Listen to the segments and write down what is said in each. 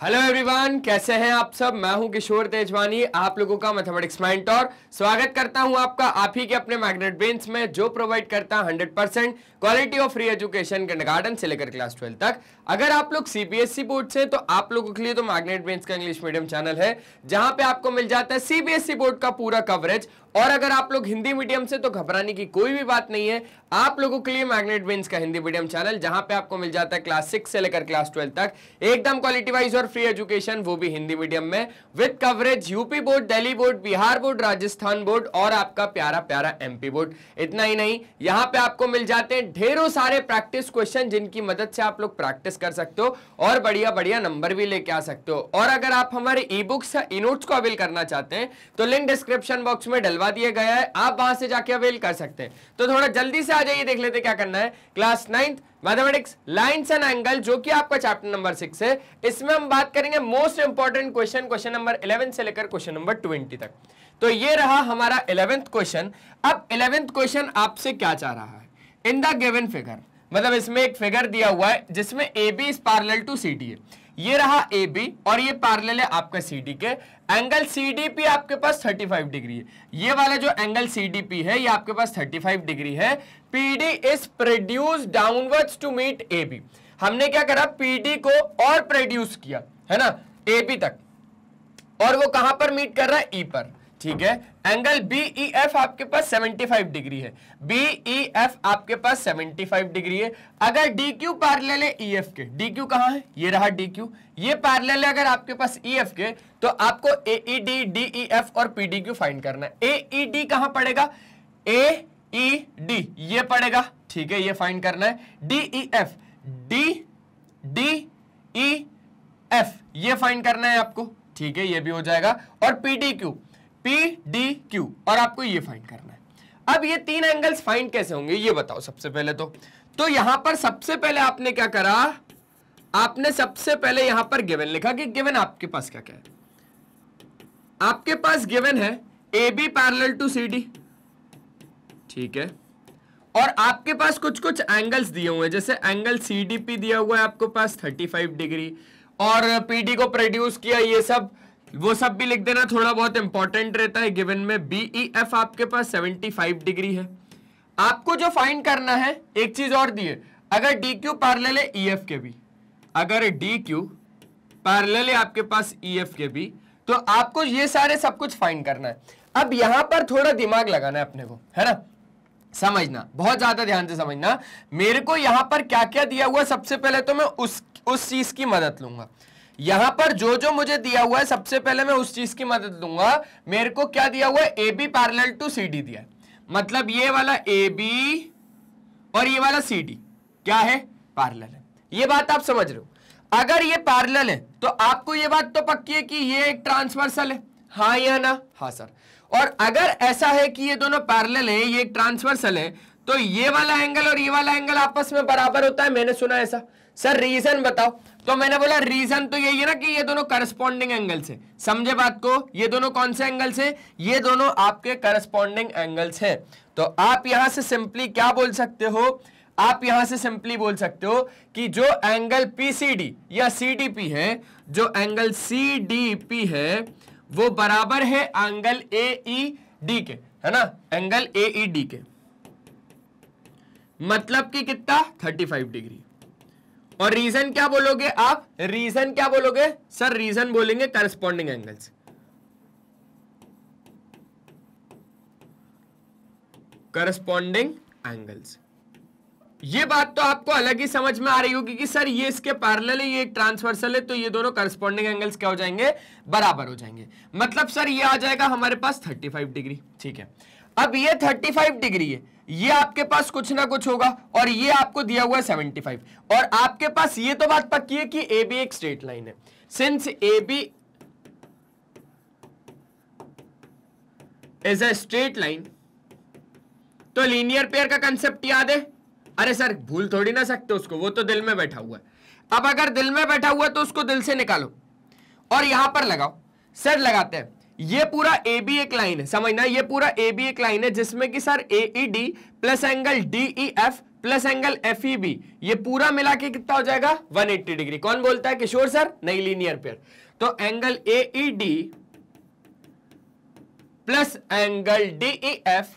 Hello everyone कैसे हैं आप सब? मैं हूँ किशोर तेजवानी, आप लोगों का मैथमेटिक्स मेंटर स्वागत करता हूँ आपका आप ही के अपने मैग्नेट बेंच में, जो प्रोवाइड करता है hundred percent quality of free education garden से लेकर क्लास ट्वेल्थ तक। अगर आप लोग सीबीएसई बोर्ड से तो आप लोगों के लिए तो मैग्नेट बेंच का इंग्लिश मीडियम चैनल है, जहाँ पे आपको मिल जाता है सीबीएसई बोर्ड का पूरा कवरेज और अगर आप लोग हिंदी मीडियम से तो घबराने की कोई भी बात नहीं है। आप लोगों के लिए मैग्नेट बेंच का हिंदी मीडियम चैनल, जहाँ पे आपको मिल जाता है क्लास सिक्स से लेकर क्लास ट्वेल्व तक। एकदम क्वालिटी वाइज और फ्री एजुकेशन वो भी हिंदी मीडियम में। With coverage UP board Delhi board Bihar board Rajasthan board और आपका प्यारा प्यारा एमपी बोर्ड इतना ही नहीं, यहाँ पे आपको मिल जाते हैं ढेरों सारे प्रैक्टिस क्वेश्चन जिनकी मदद से आप लोग प्रैक्टिस कर सकते हो और बढ़िया बढ़िया नंबर भी लेके आ सकते हो। और अगर आप हमारे ई बुक्स या को अवेल करना चाहते हैं तो लिंक डिस्क्रिप्शन बॉक्स में डलवा दिया गया है, आप वहाँ से जाके अवेल कर सकते हैं। तो थोड़ा जल्दी से आ जाइए, देख लेते क्या करना है। Class ninth mathematics lines and angle जो कि आपका चैप्टर नंबर सिक्स है, इसमें हम बात करेंगे most important question question number eleven से लेकर क्वेश्चन नंबर ट्वेंटी तक। तो ये रहा हमारा इलेवेंथ क्वेश्चन अब इलेवेंथ क्वेश्चन आपसे क्या चाह रहा है? इन द गिवन फिगर मतलब इसमें एक फिगर दिया हुआ है, जिसमें A B is parallel to C D है ये रहा ए बी और ये पार्लल है आपका सी डी के। एंगल सी डी पी आपके पास 35 डिग्री है। ये वाला जो एंगल सी डी पी है, ये आपके पास 35 डिग्री है। P D is produce downwards to meet A B हमने क्या करा? पी डी को और प्रोड्यूस किया, है ना? ए बी तक। और वो कहाँ पर मीट कर रहा है? ई e पर। ठीक है? एंगल एफ़ आपके पास 75 डिग्री है। एफ़ आपके पास 75 डिग्री है। अगर डी क्यू पैरेलल है एफ़ के डी क्यू कहाँ है? ये रहा डी क्यू ये पैरेलल है अगर आपके पास एफ़ के तो आपको A D D E F और पी डी क्यू फाइंड करना है। ए डी कहाँ पड़ेगा? ए डी ये पड़ेगा। ठीक है, ये फाइंड करना है। D F D D F ये फाइंड करना है आपको। ठीक है, ये भी हो जाएगा। और क्यू पी डी क्यू और आपको ये फाइंड करना है। अब ये तीन एंगल्स फाइंड कैसे होंगे, ये बताओ सबसे पहले तो। तो यहाँ पर सबसे पहले आपने क्या करा? आपने सबसे पहले यहाँ पर गिवन लिखा कि गिवन आपके पास क्या क्या है। आपके पास गिवन है A B parallel to C D ठीक है? और आपके पास कुछ कुछ एंगल्स दिए हुए हैं, जैसे एंगल सी डी पी दिया हुआ है आपके पास 35 डिग्री और पीडी को प्रोड्यूस किया, ये सब। वो सब भी लिख देना, थोड़ा बहुत इंपॉर्टेंट रहता है गिवन में। बीई एफ़ e आपके पास 75 डिग्री है। आपको जो फाइंड करना है, एक चीज़ और दी है अगर डी क्यू पैरल है ई e एफ़ के भी। अगर डी क्यू पैरल है, आपके पास ई e एफ़ के भी तो आपको ये सारे सब कुछ फाइंड करना है। अब यहाँ पर थोड़ा दिमाग लगाना है अपने को, है ना? समझना, बहुत ज़्यादा ध्यान से समझना। मेरे को यहाँ पर क्या क्या दिया हुआ, सबसे पहले तो मैं उस उस चीज़ की मदद लूँगा। यहाँ पर जो जो मुझे दिया हुआ है, सबसे पहले मैं उस चीज़ की मदद लूँगा। मेरे को क्या दिया हुआ है? A B parallel to C D दिया मतलब ये वाला ए बी और ये वाला सी डी क्या है? पैरल है। ये बात आप समझ रहे हो। अगर ये पैरल है तो आपको ये बात तो पक्की है कि ये एक ट्रांसवर्सल है। हाँ या ना? हाँ सर और अगर ऐसा है कि ये दोनों पैरल है, ये एक ट्रांसवर्सल है तो ये वाला एंगल और ये वाला एंगल आपस में बराबर होता है। मैंने सुना ऐसा। सर रीजन बताओ। तो मैंने बोला रीजन तो यही है ना कि ये दोनों करस्पॉन्डिंग एंगल से। समझे बात को? ये दोनों कौन से एंगल से? ये दोनों आपके करस्पॉन्डिंग एंगल्स हैं। तो आप यहाँ से सिंपली क्या बोल सकते हो? आप यहाँ से सिंपली बोल सकते हो कि जो एंगल पीसीडी या सीडीपी है, जो एंगल सीडीपी है, वो बराबर है एंगल ए के, है ना? एंगल ए डी के। मतलब कि कितना? 35 डिग्री और रीजन क्या बोलोगे आप? रीजन क्या बोलोगे? सर रीजन बोलेंगे करस्पॉन्डिंग एंगल्स करस्पॉन्डिंग एंगल्स ये बात तो आपको अलग ही समझ में आ रही होगी कि सर, ये इसके पैरेलल है, ये एक ट्रांसवर्सल है तो ये दोनों करस्पॉन्डिंग एंगल्स क्या हो जाएँगे? बराबर हो जाएँगे। मतलब सर, ये आ जाएगा हमारे पास 35 डिग्री ठीक है? अब ये 35 डिग्री है। ये आपके पास कुछ ना कुछ होगा और ये आपको दिया हुआ है 75 और आपके पास ये तो बात पक्की है कि ए बी एक स्ट्रेट लाइन है। Since A B is a straight line तो लीनियर पेयर का कंसेप्ट याद है? अरे सर, भूल थोड़ी ना सकते उसको, वो तो दिल में बैठा हुआ है। अब अगर दिल में बैठा हुआ है तो उसको दिल से निकालो। और यहाँ पर लगाओ। सर, लगाते हैं। ये पूरा ए बी एक लाइन है, समझना? ये पूरा ए बी एक लाइन है, जिसमें कि sir A E D plus angle D E F plus angle F E B ये पूरा मिला के कितना हो जाएगा? 180 डिग्री। कौन बोलता है? किशोर सर नहीं लीनियर पेयर तो angle A E D plus angle D E F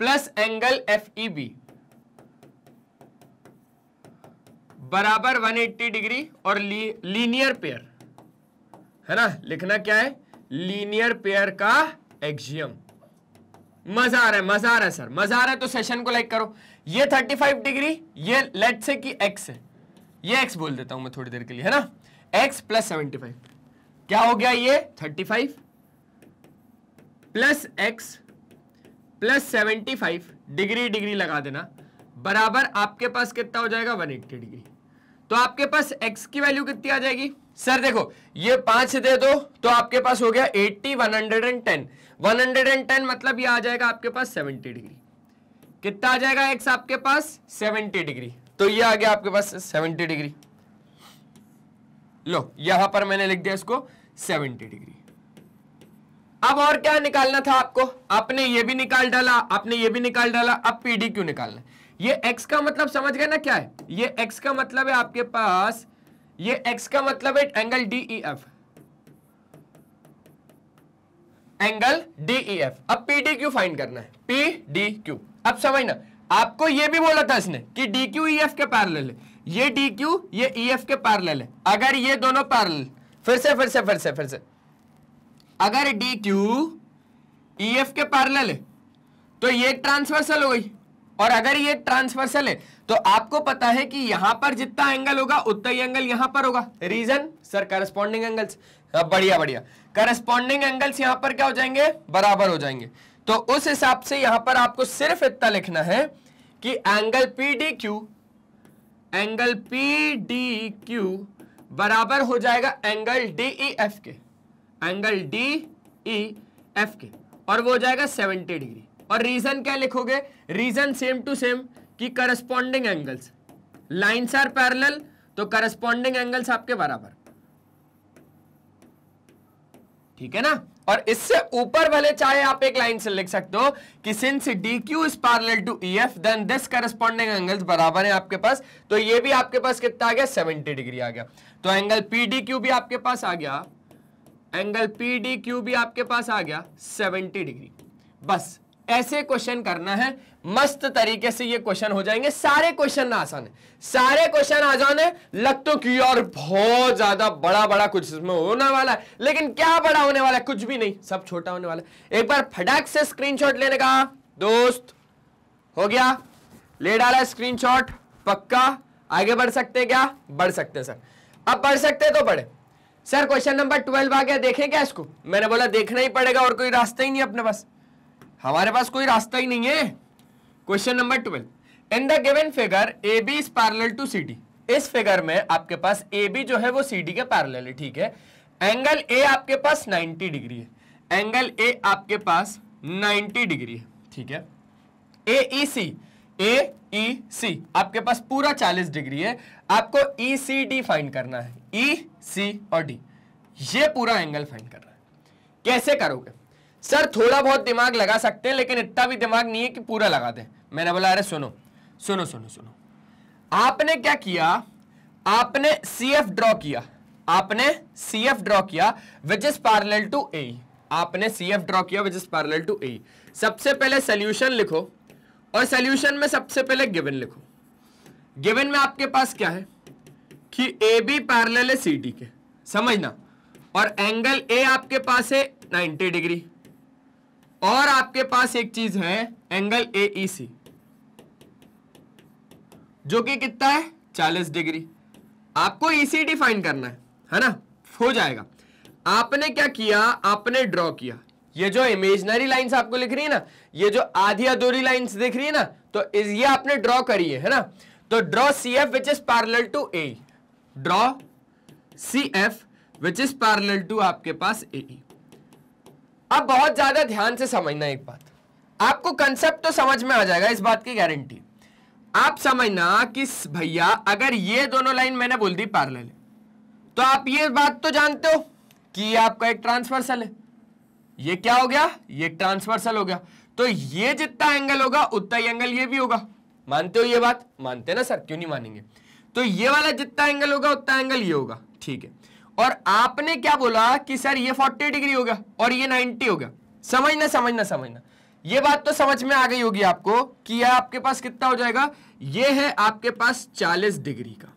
plus angle F E B बराबर 180 डिग्री और लीनियर पेयर। है ना? लिखना क्या है? लीनियर पेयर का एक्सियम। मज़ा आ रहा है, मज़ा आ रहा है, सर। मज़ा आ रहा है तो सेशन को लाइक करो। ये 35 डिग्री, ये लेट से कि एक्स है ये एक्स बोल देता हूँ मैं थोड़ी देर के लिए, है ना? एक्स प्लस सेवेंटी क्या हो गया ये? 35 plus X plus seventy degree degree लगा देना। बराबर आपके पास कितना हो जाएगा? 180 डिग्री। तो आपके पास x की वैल्यू कितनी आ जाएगी? सर देखो, ये पाँच दे दो तो आपके पास हो गया 80 110 110 मतलब ये आ जाएगा आपके पास 70 डिग्री कितना आ जाएगा x आपके पास? 70 डिग्री तो ये आ गया आपके पास 70 डिग्री लो, यहाँ पर मैंने लिख दिया इसको 70 डिग्री अब और क्या निकालना था आपको? आपने ये भी निकाल डाला, आपने ये भी निकाल डाला, अब पीडी क्यों निकालना ये x का मतलब समझ गए ना क्या है? ये x का मतलब है आपके पास, ये x का मतलब है angle D E F angle D E F अब पी डी क्यू फाइंड करना है। पी डी क्यू अब समझना, आपको ये भी बोला था इसने कि डी क्यू ई एफ़ के पैरल है। ये डी क्यू ये ई एफ़ के पैरल है। अगर ये दोनों पैरल फिर से फिर से फिर से फिर से। अगर डी क्यू ई एफ़ के पैरल है तो ये ट्रांसवर्सल हो गई। और अगर ये ट्रांसवर्सल है तो आपको पता है कि यहाँ पर जितना एंगल होगा, उतना ही एंगल यहाँ पर होगा। रीजन सर करस्पॉन्डिंग एंगल्स बढ़िया बढ़िया। करस्पॉन्डिंग एंगल्स यहाँ पर क्या हो जाएँगे? बराबर हो जाएँगे। तो उस हिसाब से यहाँ पर आपको सिर्फ़ इतना लिखना है कि angle P D Q angle P D Q बराबर हो जाएगा एंगल डी ई एफ़ के एंगल डी ई एफ़ के और वो हो जाएगा 70 डिग्री और रीजन क्या लिखोगे? रीजन सेम टू सेम कि corresponding angles lines are parallel तो करस्पॉन्डिंग एंगल्स आपके बराबर। ठीक है ना? और इससे ऊपर वाले चाहे आप एक लाइन से लिख सकते हो कि since D Q is parallel to E F then this corresponding angles बराबर है आपके पास तो ये भी आपके पास कितना आ गया? 70 डिग्री आ गया। तो एंगल पी डी क्यू भी आपके पास आ गया। एंगल पी डी क्यू भी आपके पास आ गया 70 डिग्री बस। ऐसे क्वेश्चन करना है। मस्त तरीके से ये क्वेश्चन हो जाएँगे। सारे क्वेश्चन आसान है। सारे क्वेश्चन आसान है। लग तो कि यार बहुत ज़्यादा बड़ा बड़ा कुछ इसमें होने वाला है। लेकिन क्या बड़ा होने वाला है? कुछ भी नहीं। सब छोटा होने वाला है। एक बार फटाक से स्क्रीनशॉट लेने का। दोस्त, हो गया? ले डाला स्क्रीनशॉट पक्का? आगे बढ़ सकते क्या? बढ़ सकते सर। अब बढ़ सकते तो बढ़े। सर क्वेश्चन नंबर ट्वेल्व आ गया। देखें क्या इसको? मैंने बोला, देखना ही पड़ेगा और कोई रास्ता ही नहीं अपने पास। हमारे पास कोई रास्ता ही नहीं है। Question number twelve in the given figure A B is parallel to C D इस फिगर में आपके पास ए बी जो है वो सी डी के पैरेलल है ठीक है? एंगल ए आपके पास 90 डिग्री है। एंगल ए आपके पास 90 डिग्री है ठीक है? A E C A E सी आपके पास पूरा 40 डिग्री है। आपको ई सी डी फाइंड करना है। ई e, सी और डी ये पूरा एंगल फाइंड करना है। कैसे करोगे? सर, थोड़ा बहुत दिमाग लगा सकते हैं, लेकिन इतना भी दिमाग नहीं है कि पूरा लगा दे। मैंने बोला, अरे, सुनो सुनो सुनो सुनो। आपने क्या किया? आपने सी एफ़ ड्रॉ किया। आपने सी एफ़ ड्रॉ किया which is parallel to A आपने सी एफ़ ड्रॉ किया which is parallel to A सबसे पहले सोल्यूशन लिखो, और सोल्यूशन में सबसे पहले गिवन लिखो। गिवन में आपके पास क्या है? कि ए बी पैरेलल है सी डी के। समझना? और एंगल ए आपके पास है 90 डिग्री और आपके पास एक चीज़ है एंगल ए सी जो कि कितना है? 40 डिग्री। आपको ईसीडी e फाइंड करना है है ना? हो जाएगा। आपने क्या किया? आपने ड्रॉ किया। ये जो इमेजनरी लाइंस आपको लिख रही है ना, ये जो आधी अधूरी लाइंस दिख रही है ना तो इस, ये आपने ड्रॉ करी है है ना? तो draw C F which is parallel to A draw C F which is parallel to आपके पास ए अब बहुत ज़्यादा ध्यान से समझना एक बात। आपको कंसेप्ट तो समझ में आ जाएगा, इस बात की गारंटी आप समझना कि भैया, अगर ये दोनों लाइन मैंने बोल दी पार्लल तो आप ये बात तो जानते हो कि ये आपका एक ट्रांसवर्सल है। ये क्या हो गया? ये ट्रांसवर्सल हो गया। तो ये जितना एंगल होगा, उतना ही एंगल ये भी होगा। मानते हो ये बात? मानते ना सर, क्यों नहीं मानेंगे? तो ये वाला जितना एंगल होगा, उतना एंगल ये होगा। ठीक है। और आपने क्या बोला कि सर ये 40 डिग्री हो गया और ये 90 हो गया? समझना समझना समझना। ये बात तो समझ में आ गई होगी आपको कि यह आपके पास कितना हो जाएगा? ये है आपके पास 40 डिग्री का।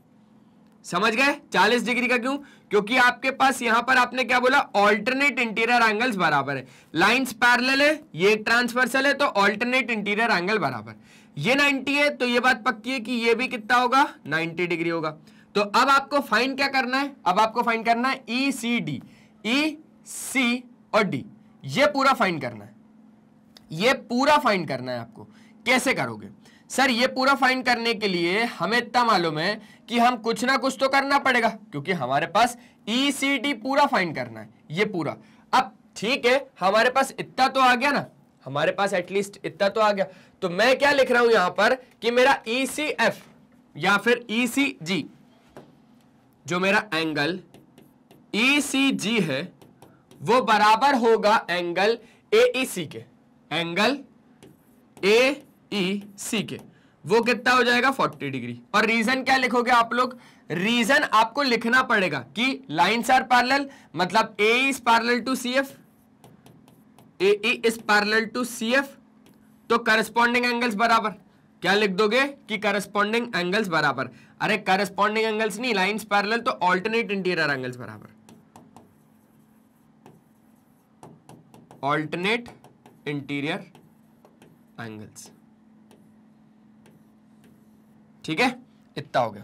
समझ गए? 40 डिग्री का क्यों? क्योंकि आपके पास यहाँ पर आपने क्या बोला? ऑल्टरनेट इंटीरियर एंगल्स बराबर है। लाइंस पैरेलल है, ये ट्रांसवर्सल है तो ऑल्टरनेट इंटीरियर एंगल बराबर। ये 90 है तो ये बात पक्की है कि ये भी कितना होगा? 90 डिग्री होगा। तो अब आपको फाइन क्या करना है? अब आपको फाइन करना है E C D E C और डी ये पूरा फाइन करना है। ये पूरा फाइन करना है आपको। कैसे करोगे? सर, ये पूरा फाइन करने के लिए हमें इतना मालूम है कि हम कुछ ना कुछ तो करना पड़ेगा, क्योंकि हमारे पास ई सी डी पूरा फाइन करना है। ये पूरा। अब ठीक है, हमारे पास इतना तो आ गया ना। हमारे पास एटलीस्ट इतना तो आ गया। तो मैं क्या लिख रहा हूँ यहाँ पर कि मेरा ई सी एफ़ या फिर ई सी जी जो मेरा एंगल जी है, वो बराबर होगा एंगल ए सी के। एंगल ए सी के। वो कितना हो जाएगा? 40 डिग्री। और रीजन क्या लिखोगे आप लोग? रीजन आपको लिखना पड़ेगा कि लाइन्स आर पैरेलल मतलब A is parallel to C F A is parallel to C F तो करस्पॉन्डिंग एंगल्स बराबर। क्या लिख दोगे? कि करस्पॉन्डिंग एंगल्स बराबर। अरे करस्पॉन्डिंग एंगल्स नहीं लाइंस पैरेलल तो ऑल्टरनेट इंटीरियर एंगल्स बराबर। ऑल्टरनेट इंटीरियर एंगल्स ठीक है? इतना हो गया।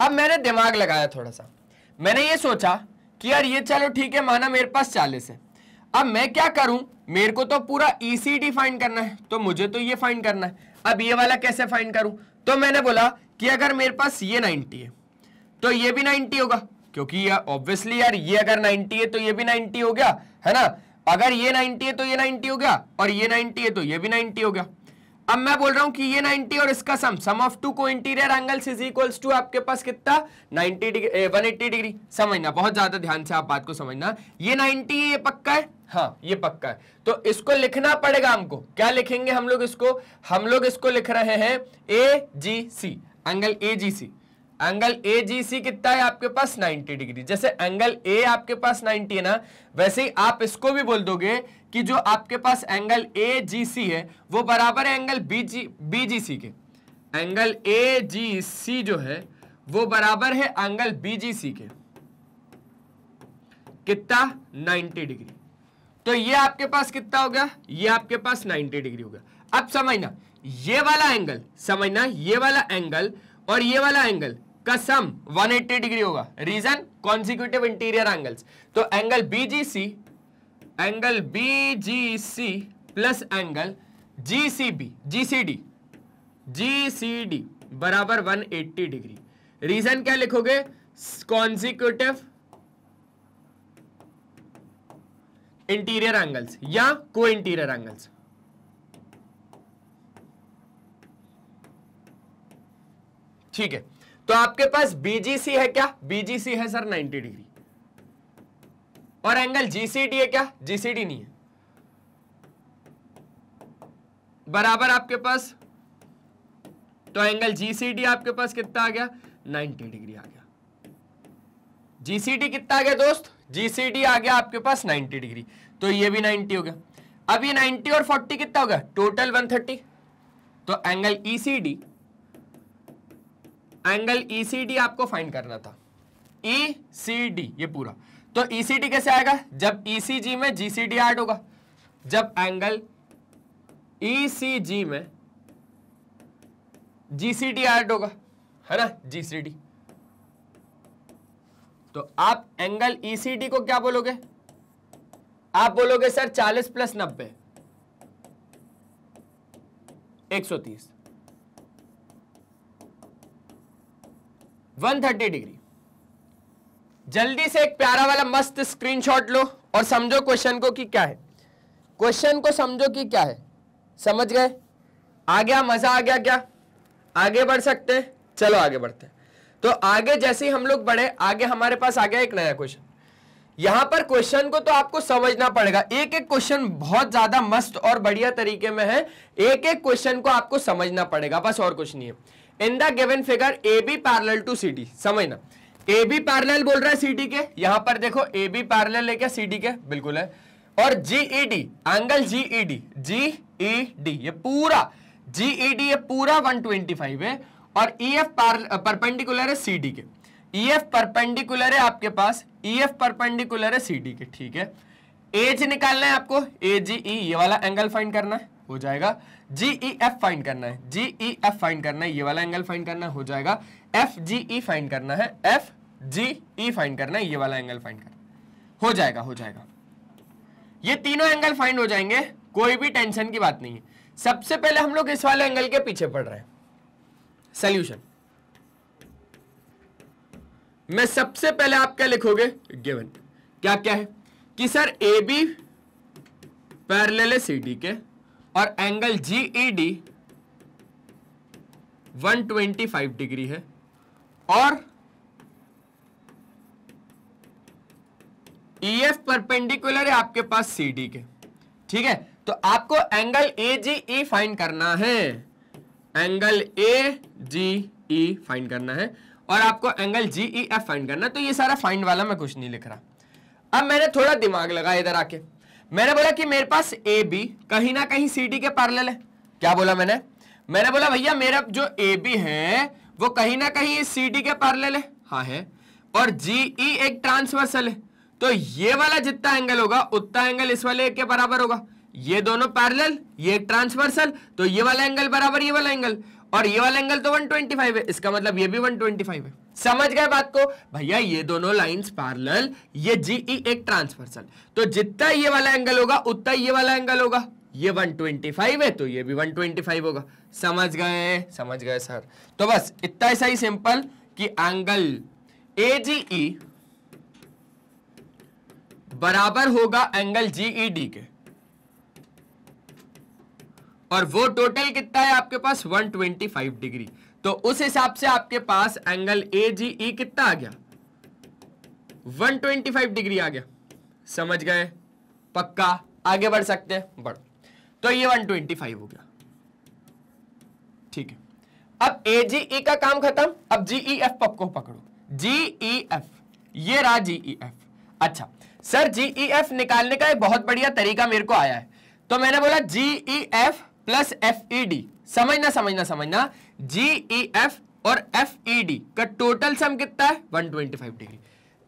अब मैंने दिमाग लगाया थोड़ा सा मैंने ये सोचा कि यार ये चलो ठीक है, माना मेरे पास चालीस है। अब मैं क्या करूँ? मेरे को तो पूरा ईसीडी फाइंड करना है तो मुझे तो ये फाइंड करना है। अब ये वाला कैसे फाइंड करूँ? तो मैंने बोला कि अगर मेरे पास ये 90 है तो ये भी 90 होगा। क्योंकि ऑब्वियसली यार ये अगर 90 है तो ये भी 90 हो गया, है ना? अगर ये 90 है तो ये 90 हो गया, और ये 90 है तो ये भी 90 हो गया। अब मैं बोल रहा हूँ कि ये 90 और इसका सम सम ऑफ़ टू को interior angles is equals to आपके पास कितना? 90 डिग्री 180 डिग्री। समझना, बहुत ज़्यादा ध्यान से आप बात को समझना। ये 90 है, ये पक्का है? हाँ ये पक्का है। तो इसको लिखना पड़ेगा हमको। क्या लिखेंगे हम लोग इसको? हम लोग इसको लिख रहे हैं A G C angle A G C angle A G C कितना है आपके पास? 90 डिग्री। जैसे एंगल ए आपके पास 90 है ना, वैसे ही आप इसको भी बोल दोगे कि जो आपके पास एंगल ए जी सी है, वो बराबर है angle B G B G C के। एंगल ए जी सी जो है, वो बराबर है एंगल बी जी सी के। कितना? 90 डिग्री। तो ये आपके पास कितना हो गया? ये आपके पास 90 डिग्री हो गया। अब समझना, ये वाला एंगल समझना, ये वाला एंगल और ये वाला एंगल का सम 180 डिग्री होगा। रीजन कॉन्सिक्यूटिव इंटीरियर एंगल्स तो angle B G C angle B G C plus angle G C B G C D G C D बराबर 180 डिग्री रीजन क्या लिखोगे? कॉन्सिक्यूटिव इंटीरियर एंगल्स या co interior angles ठीक है। तो आपके पास बीजीसी है क्या? बीजीसी है सर 90 डिग्री और एंगल जीसीडी है क्या? जीसीडी नहीं है। बराबर आपके पास तो एंगल जीसीडी आपके पास कितना आ गया? 90 डिग्री आ गया। जीसीडी कितना आ गया दोस्त? जीसीडी आ गया आपके पास 90 डिग्री। तो ये भी 90 हो गया। अब ये 90 और 40 कितना हो गया? टोटल 130 तो एंगल ईसीडी एंगल ईसीडी आपको फाइंड करना था। ईसीडी e ये पूरा। तो ईसीडी e कैसे आएगा? जब ईसीजी में जीसीडी ऐड होगा। जब एंगल ईसीजी में जीसीडी ऐड होगा, है ना? जीसीडी तो आप एंगल ईसीडी को क्या बोलोगे? आप बोलोगे, सर 40 प्लस नब्बे। 130 130 डिग्री जल्दी से एक प्यारा वाला मस्त स्क्रीनशॉट लो और समझो क्वेश्चन को कि क्या है। क्वेश्चन को समझो कि क्या है। समझ गए? आ गया मज़ा आ गया क्या? आगे बढ़ सकते हैं। चलो आगे बढ़ते हैं। तो आगे जैसे ही हम लोग बढ़े, आगे हमारे पास आ गया एक नया क्वेश्चन यहाँ पर क्वेश्चन को तो आपको समझना पड़ेगा। एक एक क्वेश्चन बहुत ज़्यादा मस्त और बढ़िया तरीके में है। एक एक क्वेश्चन को आपको समझना पड़ेगा। बस और कुछ नहीं है। In the given figure A B parallel to C D समझना। ए बी पैरल बोल रहा है सी डी के। यहाँ पर देखो ए बी पैरल है क्या सी डी के, बिल्कुल है। और G E D angle G E D G E D ये पूरा जीई डी ये पूरा 125 है। और ई एफ़ परपेंडिकुलर है सी डी के। ई एफ़ परपेंडिकुलर है आपके पास ई एफ़ परपेंडिकुलर है सी डी के, ठीक है। एज निकालना है आपको ए जी ई ये वाला एंगल फाइंड करना है, हो जाएगा। जी ई एफ़ फाइंड करना है जी ई एफ़ फाइंड करना है, ये वाला एंगल फाइंड करना हो जाएगा। एफ़ जी ई फाइंड करना है एफ़ जी ई फाइंड करना है ये वाला एंगल फाइंड करना। हो जाएगा हो जाएगा। ये तीनों एंगल फाइंड हो जाएँगे, कोई भी टेंशन की बात नहीं है। सबसे पहले हम लोग इस वाले एंगल के पीछे पड़ रहे हैं। सोल्यूशन मैं सबसे पहले आप क्या लिखोगे? गिवन क्या क्या है? कि सर ए बी पैरेलल है सी डी के, और angle G E D 125 degree है, और ई एफ़ परपेंडिकुलर है आपके पास सी डी के। ठीक है? तो आपको angle A G E find करना है। Angle A G E find करना है। और आपको angle G E F find करना है। तो ये सारा फाइंड वाला मैं कुछ नहीं लिख रहा। अब मैंने थोड़ा दिमाग लगाया इधर आके। मैंने बोला कि मेरे पास ए बी कहीं ना कहीं सी डी के पैरेलल है। क्या बोला मैंने? मैंने बोला, भैया, मेरा जो ए बी है, वो कहीं ना कहीं सी डी के पैरेलल है। हाँ है। और जी ई एक ट्रांसवर्सल है। तो ये वाला जितना एंगल होगा, उतना एंगल इस वाले के बराबर होगा। ये दोनों पैरेलल ये ट्रांसवर्सल तो ये वाला एंगल बराबर, ये वाला एंगल और ये वाला एंगल तो 125 है, इसका मतलब ये भी 125 है। समझ गए बात को? भैया, ये दोनों लाइंस पैरेलल ये जीई एक ट्रांसवर्सल तो जितना ये वाला एंगल होगा, उतना ये वाला एंगल होगा। ये 125 है तो ये भी 125 होगा। समझ गए? समझ गए सर तो बस, इतना ऐसा ही सिंपल कि एंगल ए जी ई बराबर होगा एंगल जीईडी के। और वो टोटल कितना है आपके पास? 125 डिग्री तो उस हिसाब से आपके पास एंगल ए जी ई कितना आ गया? 125 डिग्री आ गया। समझ गए? पक्का? आगे बढ़ सकते हैं? बढ़। तो ये 125 हो गया। ठीक है। अब ए जी ई का काम खत्म। अब जीई एफ़ को पकड़ो। जीई एफ़ ये रहा जीई एफ़ अच्छा। सर जीई एफ़ निकालने का एक बहुत बढ़िया तरीका मेरे को आया है। तो मैंने बोला G E F plus F E D समझना समझना समझना। जीई एफ़ और एफ़ ई डी का टोटल सम कितना है? 125 डिग्री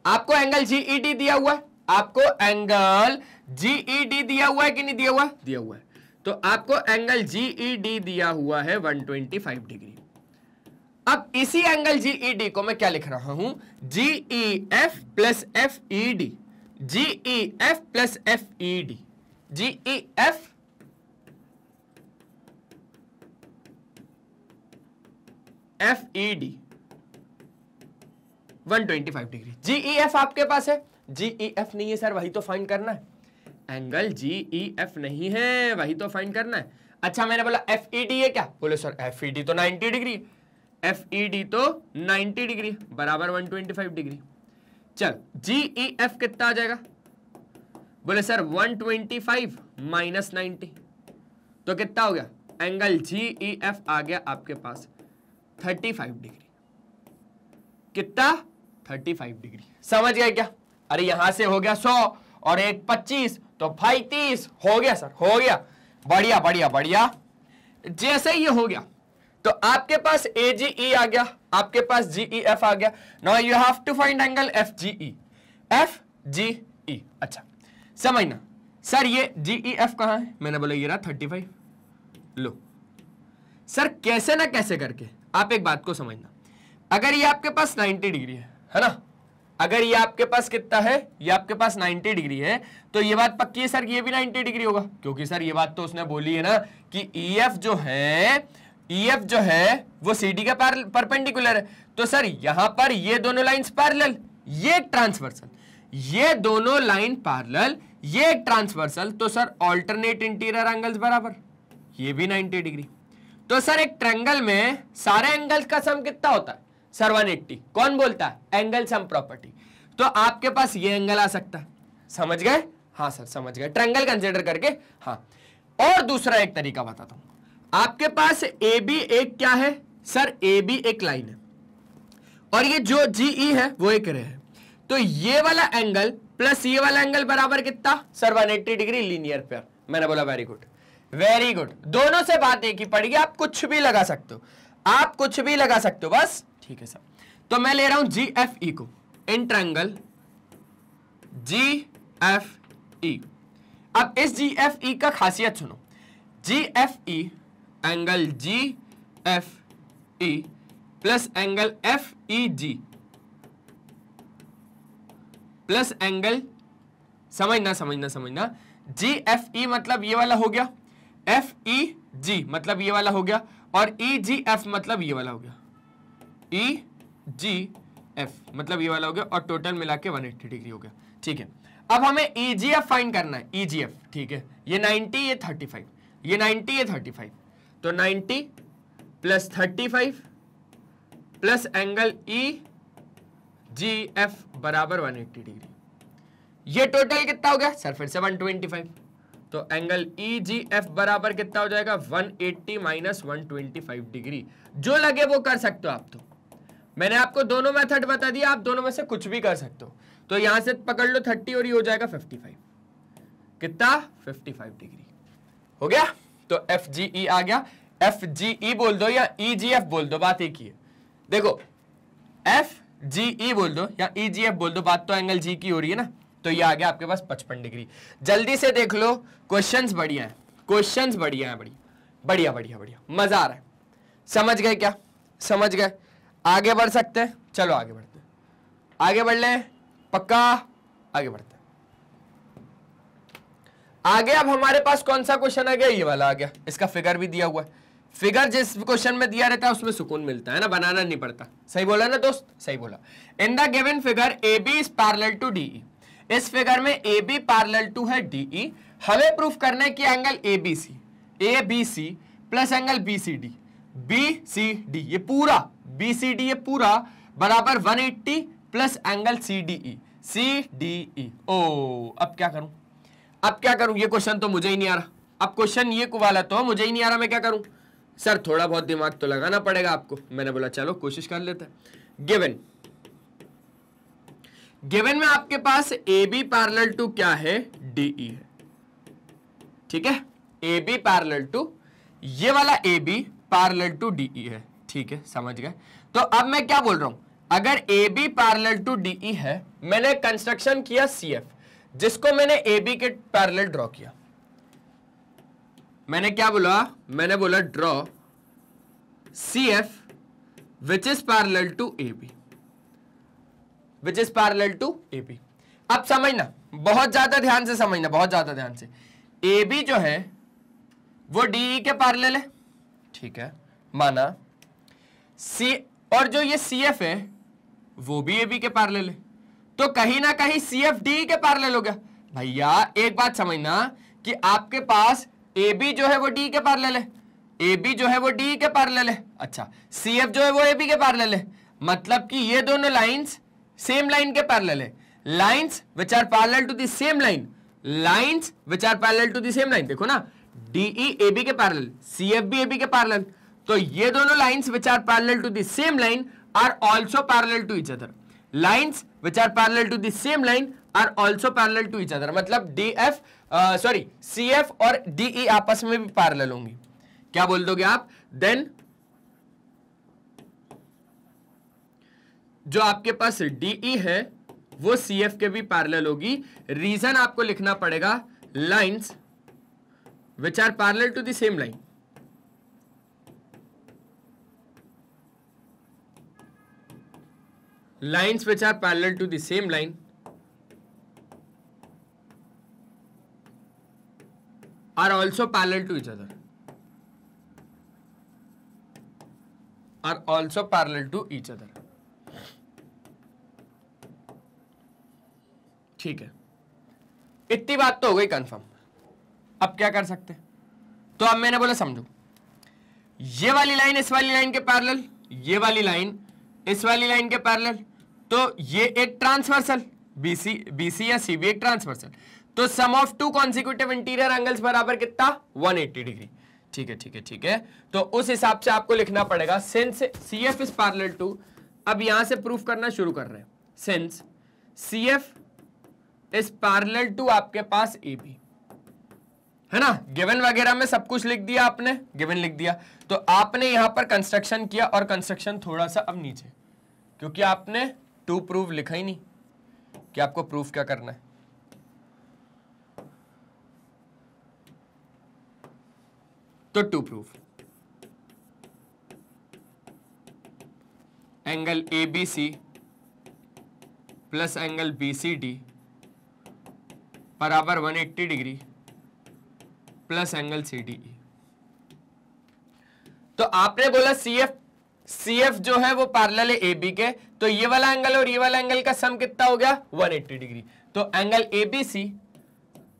आपको एंगल जीईडी दिया हुआ है? आपको एंगल जीईडी दिया हुआ है कि नहीं दिया हुआ? दिया हुआ है। तो आपको एंगल जीई डी दिया हुआ है 125 डिग्री अब इसी एंगल जीई डी को मैं क्या लिख रहा हूँ? G E F plus F E D G E F plus F E D G E F F E D 125 degree G E F आपके पास है? जीई एफ़ नहीं है सर वही तो फाइंड करना है। एंगल जीई एफ़ नहीं है, वही तो फाइंड करना है। अच्छा मैंने बोला एफ़ ई डी है क्या? बोले, सर एफ़ ई डी तो 90 डिग्री एफ़ ई डी तो 90 डिग्री बराबर 125 डिग्री चल जीई एफ़ कितना आ जाएगा? बोले, sir 125 twenty five minus ninety तो कितना हो गया? एंगल जीई एफ़ आ गया आपके पास 35 डिग्री कितना? 35 डिग्री समझ गए क्या? अरे, यहाँ से हो गया 100 और एक 25 तो 30 हो गया, सर, हो गया. बढ़िया बढ़िया बढ़िया. जैसे ये हो गया तो आपके पास ए जी ई आ गया। आपके पास जीई एफ़ आ गया। No you have to find angle F G E F G E अच्छा समझना। सर, ये जीई एफ़ कहाँ है? मैंने बोला, ये रहा 35 लो। सर, कैसे ना कैसे करके, आप एक बात को समझना। अगर ये आपके पास 90 डिग्री है है ना? अगर ये आपके पास कितना है? ये आपके पास 90 डिग्री है तो ये बात पक्की है, सर ये भी 90 डिग्री होगा? क्योंकि, सर, ये बात तो उसने बोली है ना कि ई एफ़ जो है ईएफ जो है, वो सी डी का परपेंडिकुलर है। तो सर, यहाँ पर ये दोनों लाइंस पैरेलल ये ट्रांसवर्सल ये दोनों लाइन पैरेलल ये ट्रांसवर्सल तो सर ऑल्टरनेट इंटीरियर एंगल्स बराबर। ये भी 90 डिग्री तो सर, एक ट्रेंगल में सारे एंगल्स का सम कितना होता है? सर 180 कौन बोलता है? एंगल सम प्रॉपर्टी तो आपके पास ये एंगल आ सकता है। समझ गए? हाँ सर, समझ गए। ट्रेंगल कंसिडर करके हाँ। और दूसरा एक तरीका बताता हूँ। आपके पास ए बी एक क्या है? सर ए बी एक लाइन है। और ये जो जी ई है, वो एक रे है। तो ये वाला एंगल प्लस ये वाला एंगल बराबर कितना? सर 180 डिग्री लीनियर पेयर मैंने बोला वेरी गुड वेरी गुड दोनों से बात एक ही पड़ेगी आप कुछ भी लगा सकते हो। आप कुछ भी लगा सकते हो, बस। ठीक है, सर। तो मैं ले रहा हूँ जी एफ़ ई को। इन ट्रैंगल जी एफ़ ई अब इस जी एफ़ ई का खासियत सुनो। G F E angle G F E plus angle F E G plus angle समझना समझना समझना। जी एफ़ ई मतलब ये वाला हो गया। एफ़ ई जी मतलब ये वाला हो गया। और ई जी एफ़ मतलब ये वाला हो गया। ई जी एफ़ मतलब ये वाला हो गया। और टोटल मिला के वन एट्टी डिग्री हो गया। ठीक है। अब हमें ई जी एफ़ फाइंड करना है। ई जी एफ़ ठीक है। ये नाइनटी ये थर्टी फाइव ये नाइनटी ये थर्टी फाइव तो ninety plus thirty five plus angle E G F बराबर 180 डिग्री। ये टोटल कितना हो गया? सर, फिर से 125 तो एंगल ई जी एफ़ बराबर कितना हो जाएगा? 180 एट्टी माइनस वन डिग्री। जो लगे वो कर सकते हो आप तो। मैंने आपको दोनों मेथड बता दिया, आप दोनों में से कुछ भी कर सकते हो। तो यहाँ से पकड़ लो 30 और ये हो जाएगा 55 कितना? 55 डिग्री। हो गया? तो एफ़ जी ई आ गया। एफ़ जी ई बोल दो या ई जी एफ़ बोल दो, बात एक ही है। देखो एफ़ जी ई बोल दो या ई जी एफ़ बोल दो, बात तो एंगल जी की हो रही है ना। तो ये आ गया आपके पास पचपन डिग्री। जल्दी से देख लो क्वेश्चन बढ़िया है। क्वेश्चन बढ़िया है, बढ़िया। बढ़िया बढ़िया बढ़िया। मज़ा आ रहा है। समझ गए क्या? समझ गए। आगे बढ़ सकते हैं। चलो आगे बढ़ते आगे बढ़ लें। पक्का? आगे बढ़ते आगे अब हमारे पास कौन सा क्वेश्चन आ गया? ये वाला आ गया। इसका फिगर भी दिया हुआ है। फिगर जिस क्वेश्चन में दिया रहता है, उसमें सुकून मिलता है ना, बनाना नहीं पड़ता। सही बोला ना दोस्त? सही बोला। In the given figure A B is parallel to D E इस फिगर में ए बी पैरेलल टू है डीई हमें प्रूफ करना है कि angle A B C A B C plus angle B C D B C D ये पूरा B C D ये पूरा बराबर 180 plus angle C D E C D E ओ, अब क्या करूँ? अब क्या करूँ? ये क्वेश्चन तो मुझे ही नहीं आ रहा। अब क्वेश्चन ये वाला तो मुझे ही नहीं आ रहा मैं क्या करूँ? सर, थोड़ा बहुत दिमाग तो लगाना पड़ेगा आपको। मैंने बोला, चलो, कोशिश कर लेते हैं। गिवन गिवन में आपके पास ए बी पैरल टू क्या है? डीई e है। ठीक है? ए बी पैरल टू ये वाला A B parallel to D E है। ठीक है? समझ गए? तो अब मैं क्या बोल रहा हूँ? अगर A B parallel to D E है, मैंने कंस्ट्रक्शन किया सी एफ़ जिसको मैंने ए बी के पैरल ड्रॉ किया। मैंने क्या बोला? मैंने बोला draw C F which is parallel to A B which is parallel to A B अब समझना, बहुत ज़्यादा ध्यान से समझना, बहुत ज़्यादा ध्यान से। ए बी जो है, वो डी e के पैरल है। ठीक है, माना सी और जो ये सी एफ़ है, वो भी ए बी के पैरल है। तो कहीं ना कहीं सी एफ़ डी के पैरल हो गया भैया, एक बात समझना कि आपके पास ए बी जो है वो डी के पैरेलल है ए बी जो है वो डी के पैरेलल है अच्छा सी एफ़ जो है वो ए बी के पैरेलल है मतलब कि ये दोनों लाइंस सेम लाइन के पैरेलल है lines which are parallel to the same line lines which are parallel to the same line देखो ना डीई ए बी के parallel C F B A B के पैरेलल तो ये दोनों lines which are parallel to the same line are also parallel to each other lines which are parallel to same line are also parallel to each other मतलब D F sorry C F और D E e आपस में भी parallel होंगी। क्या बोल दोगे आप? देन जो आपके पास डीई e है, वो सी एफ़ के भी पैरेलल होगी। रीजन आपको लिखना पड़ेगा lines which are parallel to the same line lines which are parallel to the same line are also parallel to each other are also parallel to each other ठीक है इतनी बात तो हो गई कंफर्म अब क्या कर सकते तो अब मैंने बोला समझो ये वाली लाइन इस वाली लाइन के पैरेलल ये वाली लाइन इस वाली लाइन के पैरेलल तो ये एक transversal B C B C या सीबी एक ट्रांसवर्सल तो sum of two consecutive interior angles बराबर कितना? 180 डिग्री ठीक है ठीक है ठीक है। तो उस हिसाब से आपको लिखना पड़ेगा since C F is parallel to अब यहाँ से प्रूफ करना शुरू कर रहे हैं। Since C F is parallel to आपके पास ए बी है ना? गिवन वगैरह में सब कुछ लिख दिया आपने? गिवन लिख दिया। तो आपने यहाँ पर कंस्ट्रक्शन किया और कंस्ट्रक्शन थोड़ा सा अब नीचे। क्योंकि आपने टू प्रूफ लिखा ही नहीं कि आपको प्रूफ क्या करना है। तो to proof angle A B C plus angle B C D बराबर 180 degree plus angle C D. तो आपने बोला सी एफ़ सी एफ़ जो है वो पैरेलल है ए बी के। तो ये वाला एंगल और ये वाला एंगल का सम कितना हो गया? 180 डिग्री। तो angle A B C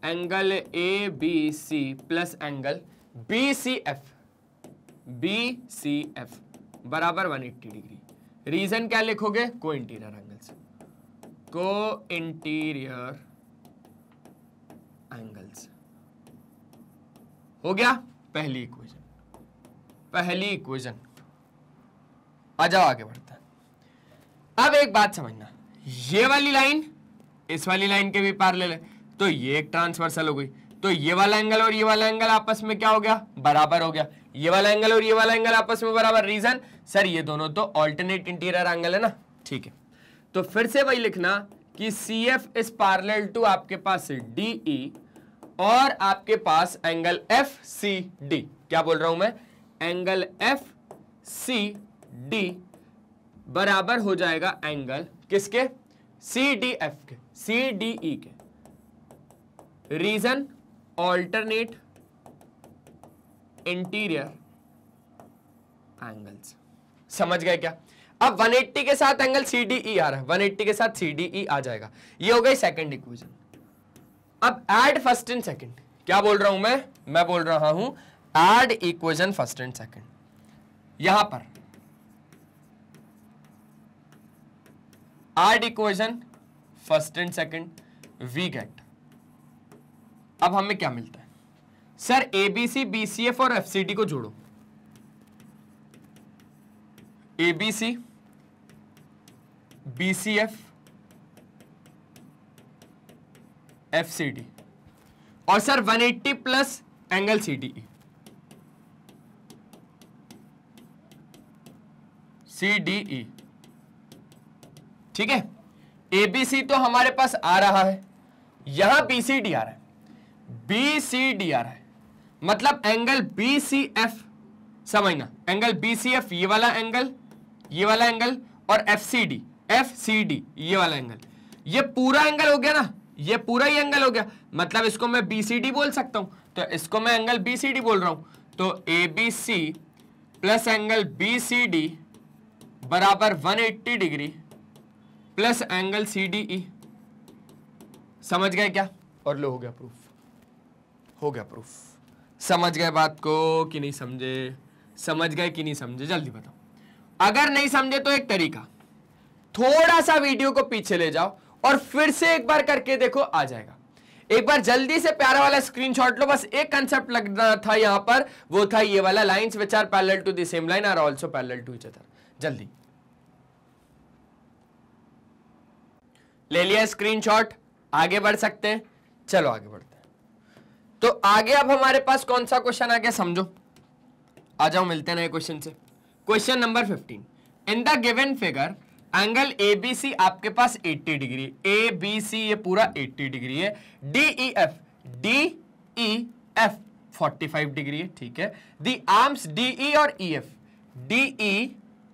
angle A B C plus angle B C F B C F बराबर 180 डिग्री। रीजन क्या लिखोगे? Co interior angles co interior angles हो गया पहली इक्वेशन पहली इक्वेशन आ जाओ आगे बढ़ते हैं। अब एक बात समझना। ये वाली लाइन इस वाली लाइन के भी पैरेलल है तो ये एक ट्रांसवर्सल हो गई। तो ये वाला एंगल और ये वाला एंगल आपस में क्या हो गया? बराबर हो गया। ये वाला एंगल और ये वाला एंगल आपस में बराबर। रीजन सर ये दोनों तो ऑल्टरनेट इंटीरियर एंगल है ना? ठीक है। तो फिर से वही लिखना कि C F is parallel to आपके पास डी ई और आपके पास एंगल एफ़ सी डी क्या बोल रहा हूँ मैं? एंगल एफ़ सी डी बराबर हो जाएगा एंगल किसके? सी डी एफ़ के। सी डी ई के। रीजन ऑल्टरनेट इंटीरियर एंगल्स समझ गए क्या? अब 180 के साथ एंगल सी डी ई आ रहा है। 180 के साथ सी डी ई आ जाएगा। ये हो गई सेकंड इक्वेशन अब एड फ़र्स्ट एंड सेकंड क्या बोल रहा हूँ मैं? मैं बोल रहा हूँ add equation first and second यहाँ पर. Add equation first and second we get अब हमें क्या मिलता है? सर एबीसी बीसीएफ और एफसीडी को जोड़ो. ABC BCF F C D और sir 180 plus angle C D C D E ठीक है? एबीसी तो हमारे पास आ रहा है। यहाँ बीसीडी आ रहा है। बीसीडी आ रहा है। मतलब एंगल बी सी एफ़ समझना। एंगल बी सी एफ़ ये वाला एंगल ये वाला एंगल और F C D F C D ये वाला एंगल ये पूरा एंगल हो गया ना? ये पूरा ही एंगल हो गया। मतलब इसको मैं बी सी डी बोल सकता हूँ। तो इसको मैं एंगल बी सी डी बोल रहा हूँ। तो A B C plus angle B C D बराबर 180 degree plus angle C D E समझ गए क्या? और लो हो गया प्रूफ हो गया प्रूफ समझ गए बात को कि नहीं समझे? समझ गए कि नहीं समझे? जल्दी बताओ। अगर नहीं समझे तो एक तरीका। थोड़ा सा वीडियो को पीछे ले जाओ। और फिर से एक बार करके देखो, आ जाएगा। एक बार जल्दी से प्यारा वाला स्क्रीनशॉट लो, बस एक कंसेप्ट लगना था यहाँ पर, वो था ये वाला lines which are parallel to the same line are also parallel to each other जल्दी। ले लिया स्क्रीनशॉट आगे बढ़ सकते हैं। चलो, आगे बढ़ते हैं। तो आगे अब हमारे पास कौन सा क्वेश्चन आ गया, समझो। आ जाओ, मिलते हैं नए क्वेश्चन से। Question number 15 in the given figure angle A B C आपके पास 80 डिग्री, ए बी सी ये पूरा 80 डिग्री है, D E F, D E F 45 degree है, ठीक है। दी आर्म्स डी ई और ई एफ़, डी ई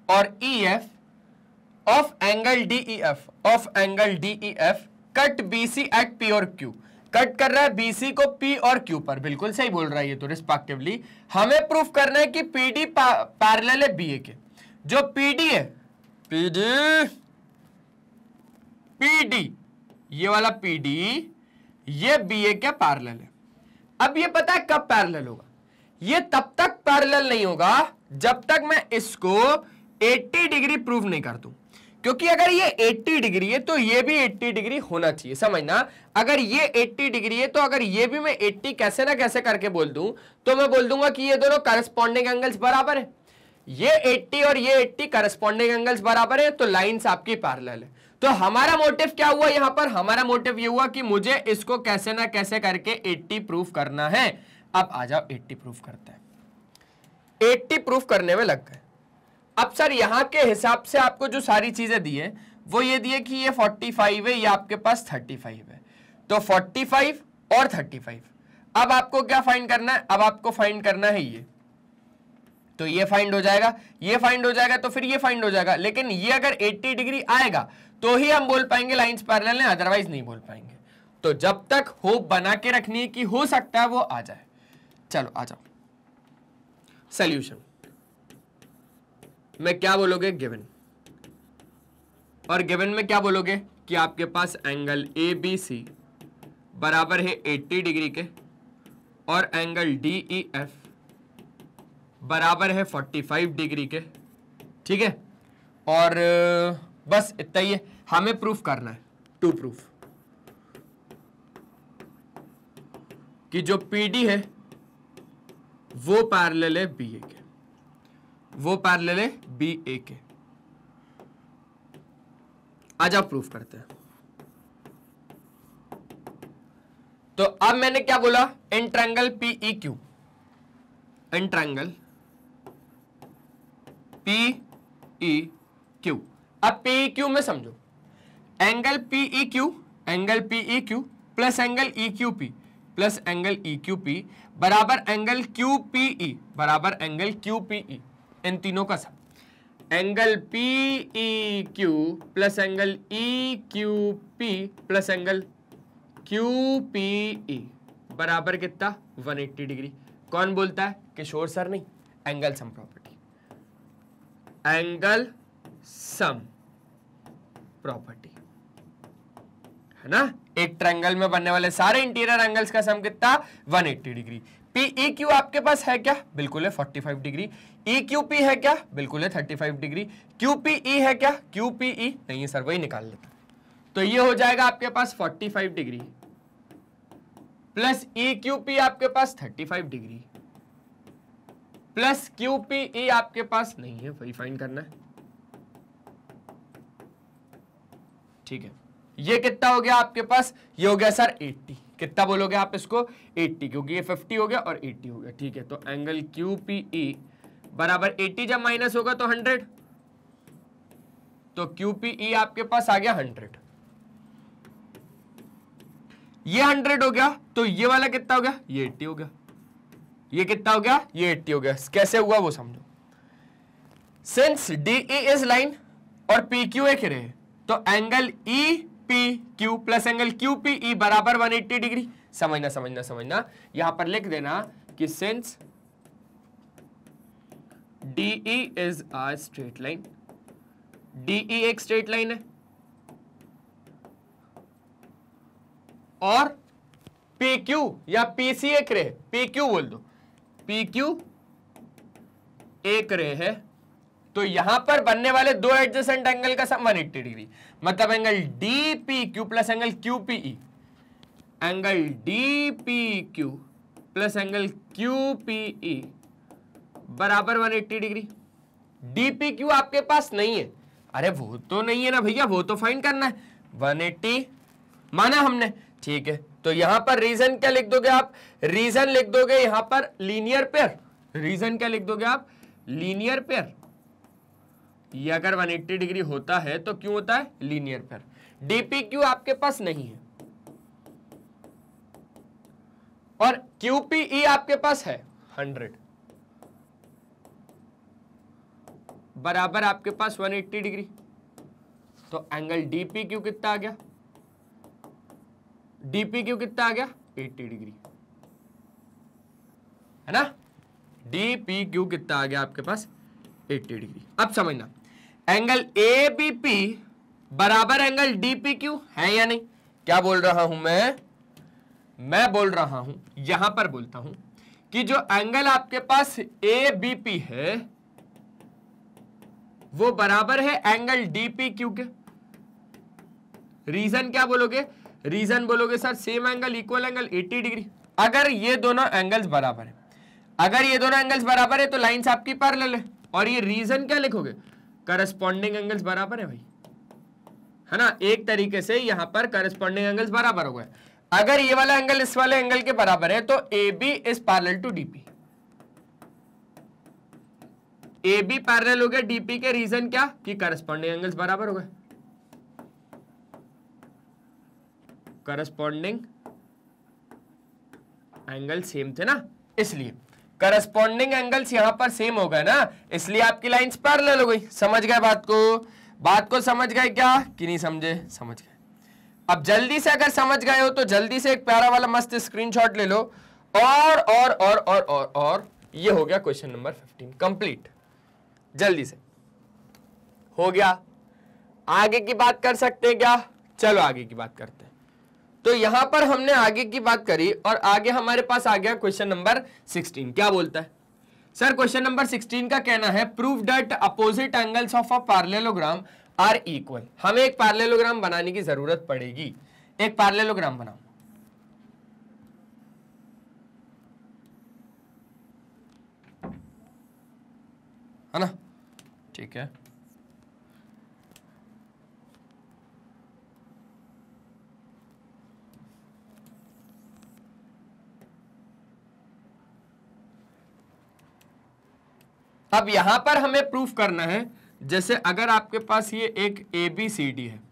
और E F of angle D E F, of angle D E F, cut B C at P और Q. Cut कर रहा है BC को पी और क्यू पर, बिल्कुल सही बोल रहा है ये तो रिस्पेक्टिवली हमें प्रूफ करना है कि पीडी पैरेलल है बीए के। जो पीडी है पीडी। पीडी, ये वाला पीडी, ये बी ए क्या पैरेलल है? अब ये पता है कब पैरेलल होगा? ये तब तक पैरेलल नहीं होगा जब तक मैं इसको 80 डिग्री प्रूव नहीं कर दूँ। क्योंकि अगर ये 80 डिग्री है तो ये भी 80 डिग्री होना चाहिए, समझना? अगर ये 80 डिग्री है तो अगर ये भी मैं 80 कैसे ना कैसे करके बोल दूँ तो मैं बोल दूँगा कि ये दोनों करस्पॉन्डिंग एंगल्स बराबर है। ये 80 और ये 80 करस्पॉन्डिंग एंगल्स बराबर है तो लाइंस आपकी पैरेलल है। तो हमारा मोटिव क्या हुआ यहाँ पर? हमारा मोटिव ये हुआ कि मुझे इसको कैसे ना कैसे करके 80 प्रूफ करना है। अब आ जाओ 80 प्रूफ करते हैं। 80 प्रूफ करने में लग गए। अब सर, यहाँ के हिसाब से आपको जो सारी चीज़ें दी है, वो ये दिए कि ये 45 है, ये आपके पास 35 है। तो 45 और 35 अब आपको क्या फाइंड करना है? अब आपको फाइंड करना है ये। तो ये फाइंड हो जाएगा। ये फाइंड हो जाएगा तो फिर ये फाइंड हो जाएगा। लेकिन ये अगर 80 डिग्री आएगा तो ही हम बोल पाएँगे लाइंस पैरेलल है अदरवाइज़ नहीं बोल पाएँगे। तो जब तक होप बना के रखनी है कि हो सकता है वो आ जाए। चलो, आ जाओ। सल्यूशन में क्या बोलोगे? गिवन और गिवन में क्या बोलोगे? कि आपके पास एंगल ए बी सी बराबर है 80 डिग्री के, और एंगल डी ई एफ़ बराबर है 45 डिग्री के। ठीक है? और बस इतना ही है। हमें प्रूफ करना है। टू प्रूफ कि जो पीडी है, वो पैरेलल है बी ए के। वो पैरेलल है बी ए के। आज आप प्रूफ करते हैं। तो अब मैंने क्या बोला? In triangle P Q in triangle P E Q अब पी ई क्यू में समझो। Angle P E Q angle P E Q plus angle E Q P plus angle E Q P बराबर एंगल क्यू पी ई बराबर angle Q P E इन तीनों का sum angle P E Q plus angle E Q P plus angle Q P E बराबर कितना? 180 degree कौन बोलता है? किशोर सर नहीं angle sum property angle, sum, property. है ना? एक ट्रायंगल में बनने वाले सारे इंटीरियर एंगल्स का सम कितना? 180 डिग्री। पी क्यू आपके पास है क्या? बिल्कुल है 45 डिग्री। ई क्यू पी है क्या? बिल्कुल है 35 डिग्री। क्यू पी ई है क्या? क्यू पी ई नहीं है, सर, वही निकाल लेता तो ये हो जाएगा आपके पास 45 degree. Plus E Q P आपके पास 35 degree. Plus Q P E आपके पास नहीं है, वही फाइंड करना है। ठीक है। ये कितना हो गया आपके पास? ये हो गया सर 80 कितना बोलोगे आप इसको? 80 क्योंकि ये 50 हो गया और 80 हो गया। ठीक है तो एंगल क्यू पी ई बराबर 80 जब माइनस होगा तो 100 तो क्यू पी ई आपके पास आ गया 100 ये 100 हो गया तो ये वाला कितना हो गया? ये 80 हो गया। ये कितना हो गया? ये 80 हो गया। कैसे हुआ वो समझो। Since D E is line और पी क्यू एक रहे। तो angle E P Q plus angle Q P E बराबर 180 डिग्री समझना समझना समझना। यहाँ पर लिख देना कि since DE is a straight line DE एक स्ट्रेट लाइन है। और पी क्यू या पीसी एक रे पी क्यू बोल दो। पी क्यू एक रे है तो यहाँ पर बनने वाले दो एडजस्टेंट एंगल का सम 180 डिग्री मतलब angle D P Q plus angle Q P E angle D P Q plus angle Q P E बराबर 180 डिग्री डी पी क्यू आपके पास नहीं है। अरे वो तो नहीं है ना भैया, वो तो फाइन करना है। 180 माना हमने। ठीक है। तो यहाँ पर रीजन क्या लिख दोगे आप? रीजन लिख दोगे यहाँ पर लीनियर पेयर रीजन क्या लिख दोगे आप? लीनियर पेयर ये अगर 180 डिग्री होता है तो क्यों होता है? लीनियर पेयर डीपी क्यू आपके पास नहीं है। और क्यूपीई e आपके पास है। 100 बराबर आपके पास 180 डिग्री तो एंगल डीपी क्यू कितना आ गया? डीपी क्यू कितना आ गया? 80 डिग्री है ना? डीपी क्यू कितना आ गया आपके पास? 80 डिग्री अब समझना। एंगल ए बी पी बराबर एंगल डी पी क्यू है या नहीं? क्या बोल रहा हूँ मैं? मैं बोल रहा हूँ, यहाँ पर बोलता हूँ कि जो एंगल आपके पास ए बी पी है, वो बराबर है एंगल डीपी क्यू के। रीजन क्या बोलोगे? रीजन बोलोगे sir same angle equal angle 80 degree अगर ये दोनों एंगल्स बराबर है। अगर ये दोनों एंगल्स बराबर है तो लाइंस आपकी पैरेलल है। और ये रीजन क्या लिखोगे? करस्पॉन्डिंग एंगल्स बराबर है भाई। है ना? एक तरीके से यहाँ पर करस्पॉन्डिंग एंगल्स बराबर हो गए। अगर ये वाला एंगल इस वाले एंगल के बराबर है तो A B is parallel to DP A B parallel हो गया डीपी के रीजन क्या? कि करस्पॉन्डिंग एंगल्स बराबर हो गए। करस्पॉन्डिंग एंगल सेम थे ना? इसलिए करस्पॉन्डिंग एंगल्स यहाँ पर सेम हो गए ना? इसलिए आपकी लाइंस पैरेलल हो गई। समझ गए बात को? बात को समझ गए क्या? कि नहीं समझे? समझ गए। अब जल्दी से अगर समझ गए हो तो जल्दी से एक प्यारा वाला मस्त स्क्रीनशॉट ले लो। और और और और और और ये हो गया क्वेश्चन नंबर फिफ्टीन कंप्लीट जल्दी से। हो गया। आगे की बात कर सकते हैं क्या? चलो आगे की बात करते हैं। तो यहाँ पर हमने आगे की बात करी और आगे हमारे पास आ गया क्वेश्चन नंबर सिक्सटीन क्या बोलता है? सर क्वेश्चन नंबर सिक्सटीन का कहना है prove that opposite angles of a parallelogram are equal हमें एक पार्लेलोग्राम बनाने की ज़रूरत पड़ेगी। एक पार्लेलोग्राम बनाओ। है ना? ठीक है। अब यहाँ पर हमें प्रूफ करना है, जैसे अगर आपके पास ये एक ए बी सी डी है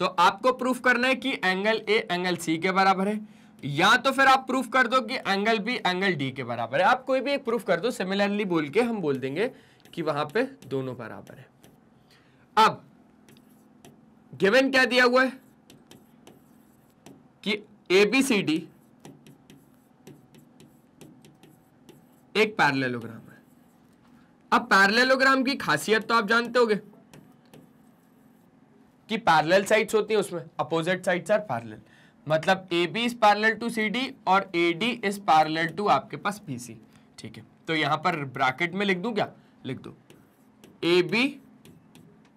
तो आपको प्रूफ करना है कि एंगल ए एंगल सी के बराबर है, या तो फिर आप प्रूफ कर दो कि एंगल बी एंगल डी के बराबर है। आप कोई भी एक प्रूफ कर दो सिमिलरली बोल के हम बोल देंगे कि वहाँ पे दोनों बराबर है। अब गिवन क्या दिया हुआ है? कि ए बी सी डी एक पैरेललोग्राम अब पैरेललोग्राम की खासियत तो आप जानते होगे। कि पैरेलल साइड्स होती हैं उसमें अपोजिट साइड्स आर पैरेलल मतलब A B is parallel to C D और A D is parallel to आपके पास बी सी ठीक है? तो यहाँ पर ब्रैकेट में लिख दूँ क्या? लिख दो। A B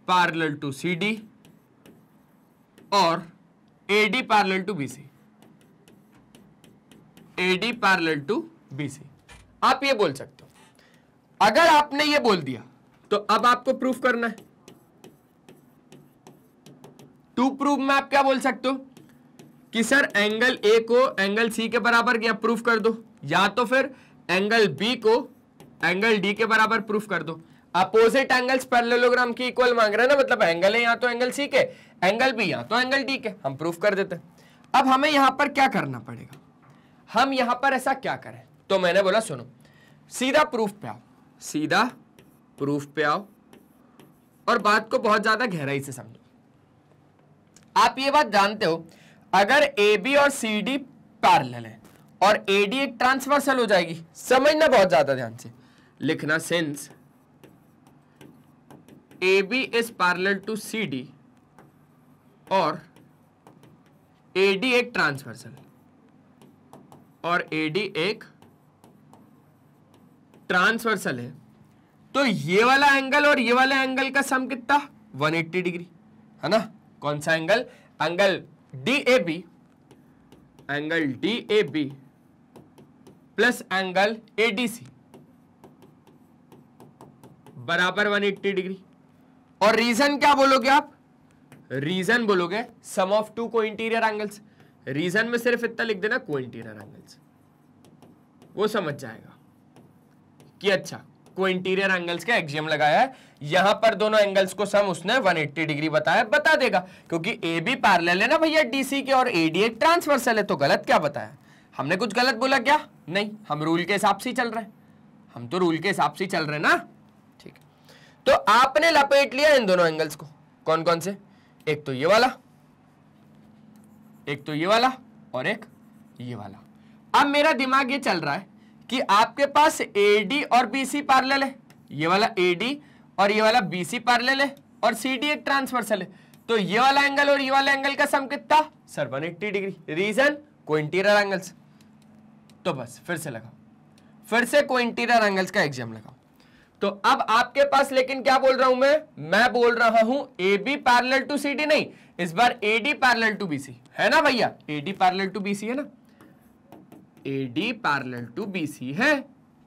parallel to C D और A D parallel to B C A D parallel to B C आप ये बोल सकते हो। अगर आपने ये बोल दिया। तो अब आपको प्रूफ करना है। टू प्रूफ में आप क्या बोल सकते हो? कि सर एंगल ए को एंगल सी के बराबर क्या प्रूफ कर दो। या तो फिर एंगल बी को एंगल डी के बराबर प्रूफ कर दो। अपोजिट एंगल्स पैरेललोग्राम की इक्वल मांग रहे हैं ना मतलब एंगल है यहाँ तो एंगल सी के एंगल बी यहाँ तो एंगल डी के। हम प्रूफ कर देते हैं। अब हमें यहाँ पर क्या करना पड़ेगा? हम यहाँ पर ऐसा क्या करें? तो मैंने बोला सुनो। सीधा प्रूफ पे आओ। सीधा प्रूफ पे आओ और बात को बहुत ज़्यादा गहराई से समझो। आप ये बात जानते हो, अगर ए बी और सी डी पैरेलल है और ए डी एक ट्रांसवर्सल हो जाएगी, समझना बहुत ज़्यादा ध्यान से। लिखना since A B is parallel to C D और ए डी एक ट्रांसवर्सल और ए डी एक ट्रांसवर्सल है। तो ये वाला एंगल और ये वाला एंगल का सम कितना? 180 डिग्री है ना? कौन सा angle angle D A B angle D A B plus angle A D C बराबर 180 डिग्री और रीजन क्या बोलोगे आप? रीजन बोलोगे sum of two co-interior angles reason में सिर्फ़ इतना लिख देना को इंटीरियर एंगल्स वो समझ जाएगा। कि अच्छा को इंटीरियर एंगल्स का एक्जियम लगाया है, यहाँ पर दोनों एंगल्स को सम उसने 180 डिग्री बताया, बता देगा। क्योंकि ए बी पैरेलल है ना भैया डीसी के और एडी एक ट्रांसवर्सल है तो गलत क्या बताया? हमने कुछ गलत बोला क्या? नहीं, हम रूल के हिसाब से चल रहे हैं। हम तो रूल के हिसाब से चल रहे हैं ना? ठीक। तो आपने लपेट लिया इन दोनों एंगल्स को। कौन कौन से? एक तो ये वाला, एक तो ये वाला और एक ये वाला। अब मेरा दिमाग ये चल रहा है कि आपके पास AD और BC पैरेलल है। ये वाला AD और ये वाला BC पैरेलल है और CD एक ट्रांसवर्सल है। तो ये वाला एंगल और ये वाला एंगल का सम कितना? Sir 180 degree reason co-interior angles तो बस, फिर से लगाओ। फिर से को इंटीरियर एंगल्स का एग्ज़ाम लगाओ। तो अब आपके पास लेकिन क्या बोल रहा हूँ मैं? मैं बोल रहा हूँ A B parallel to C D नहीं। इस बार A D parallel to BC है ना भैया? A D parallel to BC है ना? A D parallel to BC है।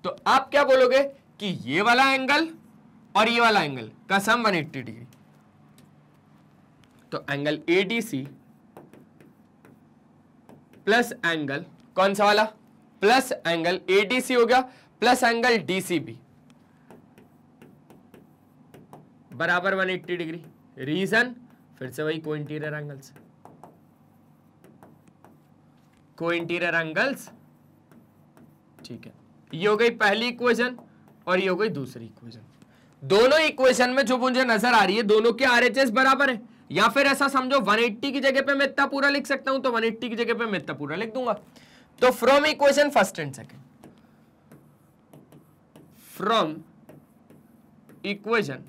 तो आप क्या बोलोगे कि ये वाला एंगल और ये वाला एंगल का सम 180 डिग्री तो angle A D C plus angle कौन सा वाला? Plus angle A D C हो गया plus angle D C B बराबर 180 डिग्री रीजन फिर से वही को इंटीरियर एंगल्स को इंटीरियर एंगल्स ठीक है। ये हो गई पहली इक्वेशन और ये हो गई दूसरी इक्वेशन दोनों इक्वेशन में जो मुझे नज़र आ रही है, दोनों के आरएचएस बराबर है। या फिर ऐसा समझो 180 की जगह पे मैं इतना पूरा लिख सकता हूँ तो 180 की जगह पे मैं इतना पूरा लिख दूँगा। तो from equation first and second from equation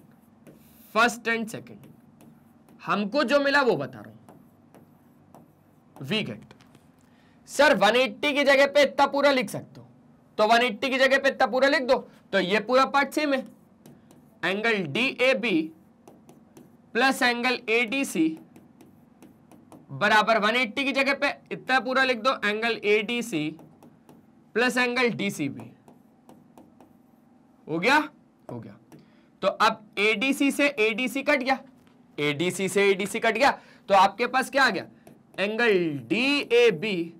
first and second हमको जो मिला वो बता रहा हूँ। वी गेट सर 180 की जगह पे इतना पूरा लिख सकते तो 180 की जगह पे इतना पूरा लिख दो। तो ये पूरा पार्ट सेम है। Angle D A B plus angle A D C बराबर 180 की जगह पे इतना पूरा लिख दो। Angle A D C plus angle D C B हो गया? हो गया। तो अब एडीसी से एडीसी कट गया। एडीसी से एडीसी कट गया। तो आपके पास क्या आ गया? एंगल डी ए बी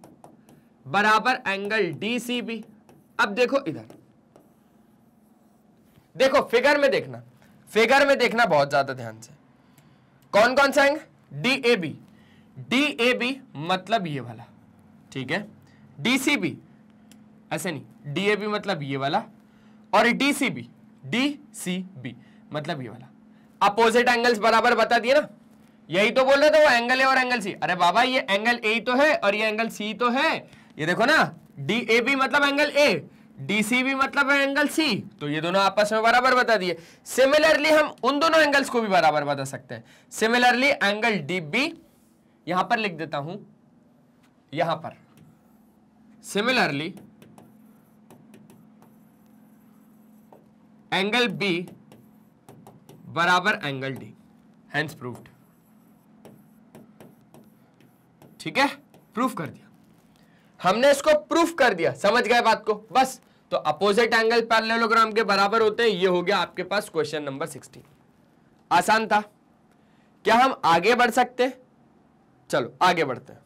बराबर एंगल डी सी बी अब देखो इधर। देखो फिगर में देखना। फिगर में देखना बहुत ज़्यादा ध्यान से। कौन कौन सा angle D A B D A B मतलब ये वाला। ठीक है? डी सी बी ऐसे नहीं। डी ए बी मतलब ये वाला। और D C B D C B मतलब ये वाला। अपोजिट एंगल्स बराबर बता दिए ना? यही तो बोल रहे थे वो, एंगल ए और एंगल सी अरे बाबा, ये एंगल ए तो है और ये एंगल सी तो है। ये देखो ना डी ए बी मतलब angle A D C B मतलब एंगल सी तो ये दोनों आपस में बराबर बता दिए। सिमिलरली हम उन दोनों एंगल्स को भी बराबर बता सकते हैं। सिमिलरली एंगल डी बी यहाँ पर लिख देता हूँ। यहाँ पर। सिमिलरली एंगल बी बराबर एंगल डी हैंस प्रूफ्ड ठीक है? प्रूफ कर दिया। हमने इसको प्रूफ कर दिया। समझ गए बात को? बस। तो अपोजिट एंगल पैरेललोग्राम के बराबर होते हैं। ये हो गया आपके पास क्वेश्चन नंबर सिक्सटीन आसान था। क्या हम आगे बढ़ सकते चलो, आगे बढ़ते हैं।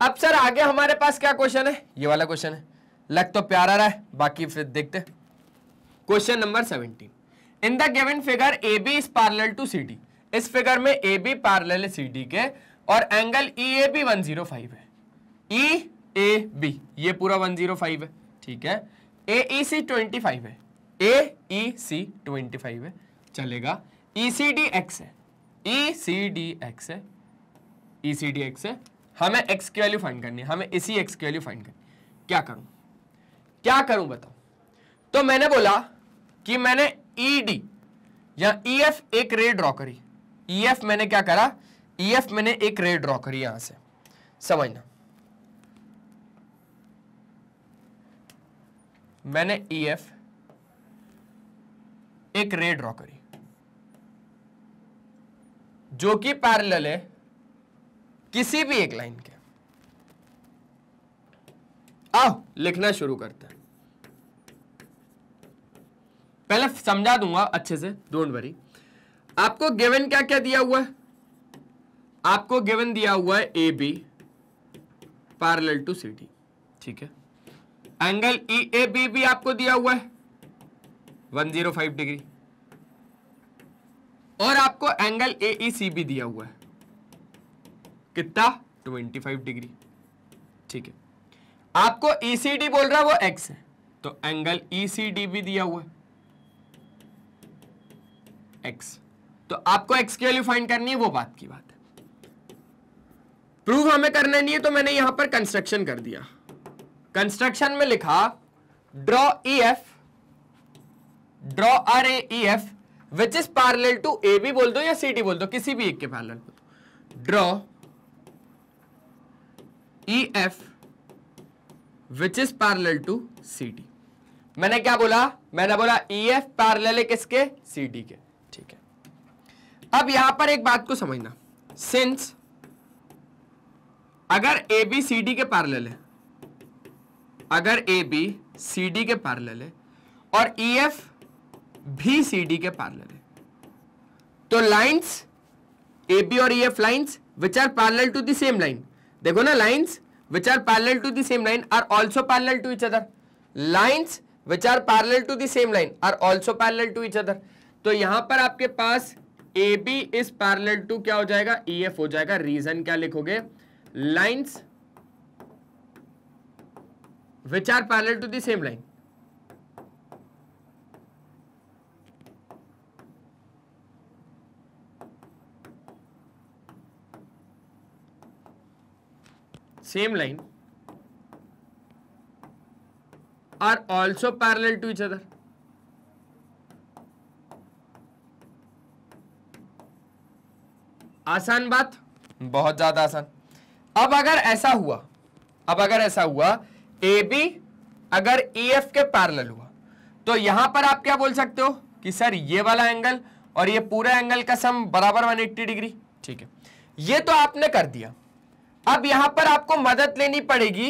अब सर, आगे हमारे पास क्या क्वेश्चन है? ये वाला क्वेश्चन है। लग तो प्यारा रहा है, बाकी फिर देखते question number seventeen in the given figure A B is parallel to C D इस फिगर में ए बी पार्लल है सी डी के और angle E A B one zero five है। ई ए बी ये पूरा वन ज़ीरो फाइव है, ठीक है? A E C twenty five है। A E C twenty five है, चलेगा। ई सी डी एक्स है। ई सी डी एक्स है। ई सी डी एक्स है। हमें एक्स की वैल्यू फाइंड करनी है। हमें इसी एक्स की वैल्यू फाइंड करनी क्या करूँ? क्या करूँ बताओ? तो मैंने बोला कि मैंने ई डी या ई एफ़ एक रे ड्रॉ करी। ई एफ़ मैंने क्या करा? ई एफ़ मैंने एक रे ड्रॉ करी यहाँ से। समझना? मैंने ई एफ़ एक रे ड्रॉ करी। जो कि पैरेलल है किसी भी एक लाइन के। आओ, लिखना शुरू करते हैं। पहले समझा दूँगा अच्छे से डोंट वरी आपको गिवन क्या क्या दिया हुआ है? आपको गिवन दिया हुआ है A B parallel to C D ठीक है? एंगल ई ए बी भी आपको दिया हुआ है। 105 डिग्री और आपको एंगल ए ई सी भी दिया हुआ है। कितना? 25 डिग्री ठीक है। आपको ईसीडी बोल रहा है, वो एक्स है। तो एंगल ई सी डी भी दिया हुआ है। एक्स तो आपको एक्स की वैल्यू फाइंड करनी है, वो बात की बात। प्रूव हमें करना नहीं है तो मैंने यहाँ पर कंस्ट्रक्शन कर दिया। कंस्ट्रक्शन में लिखा draw E F draw R A F which is parallel to A B बोल दो या सी डी बोल दो, किसी भी एक के पैरेलल बोल दो। Draw E F which is parallel to C D मैंने क्या बोला? मैंने बोला ई एफ़ पैरेलल है किसके? सी डी के। ठीक है। अब यहाँ पर एक बात को समझना। सिंस अगर ए बी सी डी के पैरेलल है। अगर ए बी सी डी के पैरेलल है और ई एफ़ भी सी डी के पैरेलल है। तो लाइंस ए बी और E F lines which are parallel to the same line देखो ना lines which are parallel to the same line are also parallel to each other lines which are parallel to the same line are also parallel to each other तो यहाँ पर आपके पास A B is parallel to क्या हो जाएगा? E e F हो जाएगा। Reason क्या लिखोगे? Lines which are parallel to the same line same line are also parallel to each other आसान बात? बहुत ज़्यादा आसान। अब अगर ऐसा हुआ, अब अगर ऐसा हुआ ए बी अगर ई एफ़ के पैरेलल हुआ तो यहाँ पर आप क्या बोल सकते हो? कि सर, ये वाला एंगल और ये पूरा एंगल का सम बराबर 180 डिग्री ठीक है? ये तो आपने कर दिया। अब यहाँ पर आपको मदद लेनी पड़ेगी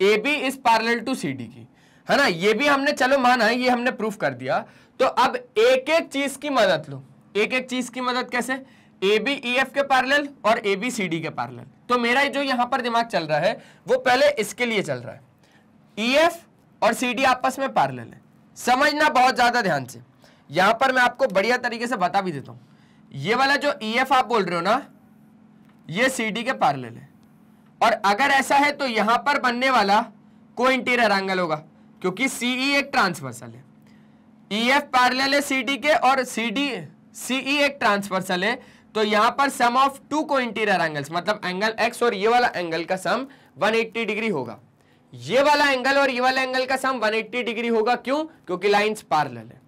A B is parallel to C D की है ना? ये भी हमने, चलो माना, ये हमने प्रूफ कर दिया। तो अब एक एक चीज़ की मदद लो। एक एक चीज़ की मदद कैसे? ए बी ई एफ़ के पैरेलल और ए बी सी डी के पैरेलल तो मेरा जो यहाँ पर दिमाग चल रहा है, वो पहले इसके लिए चल रहा है। ई e एफ़ और सी डी आपस में पैरेलल है। समझना बहुत ज़्यादा ध्यान से। यहाँ पर मैं आपको बढ़िया तरीके से बता भी देता हूँ। ये वाला जो ई e आप बोल रहे हो ना, ये सी डी के पैरेलल है। और अगर ऐसा है तो यहाँ पर बनने वाला को इंटीरियर एंगल होगा, क्योंकि सीई e एक ट्रांसवर्सल है। E F parallel C D के और सी डी सीई एक ट्रांसवर्सल है। तो यहाँ पर sum of two co-interior angles मतलब एंगल एक्स और ये वाला एंगल का सम 180 डिग्री होगा। ये वाला एंगल और ये वाला एंगल का सम 180 डिग्री होगा क्यों? क्योंकि लाइंस पैरेलल है।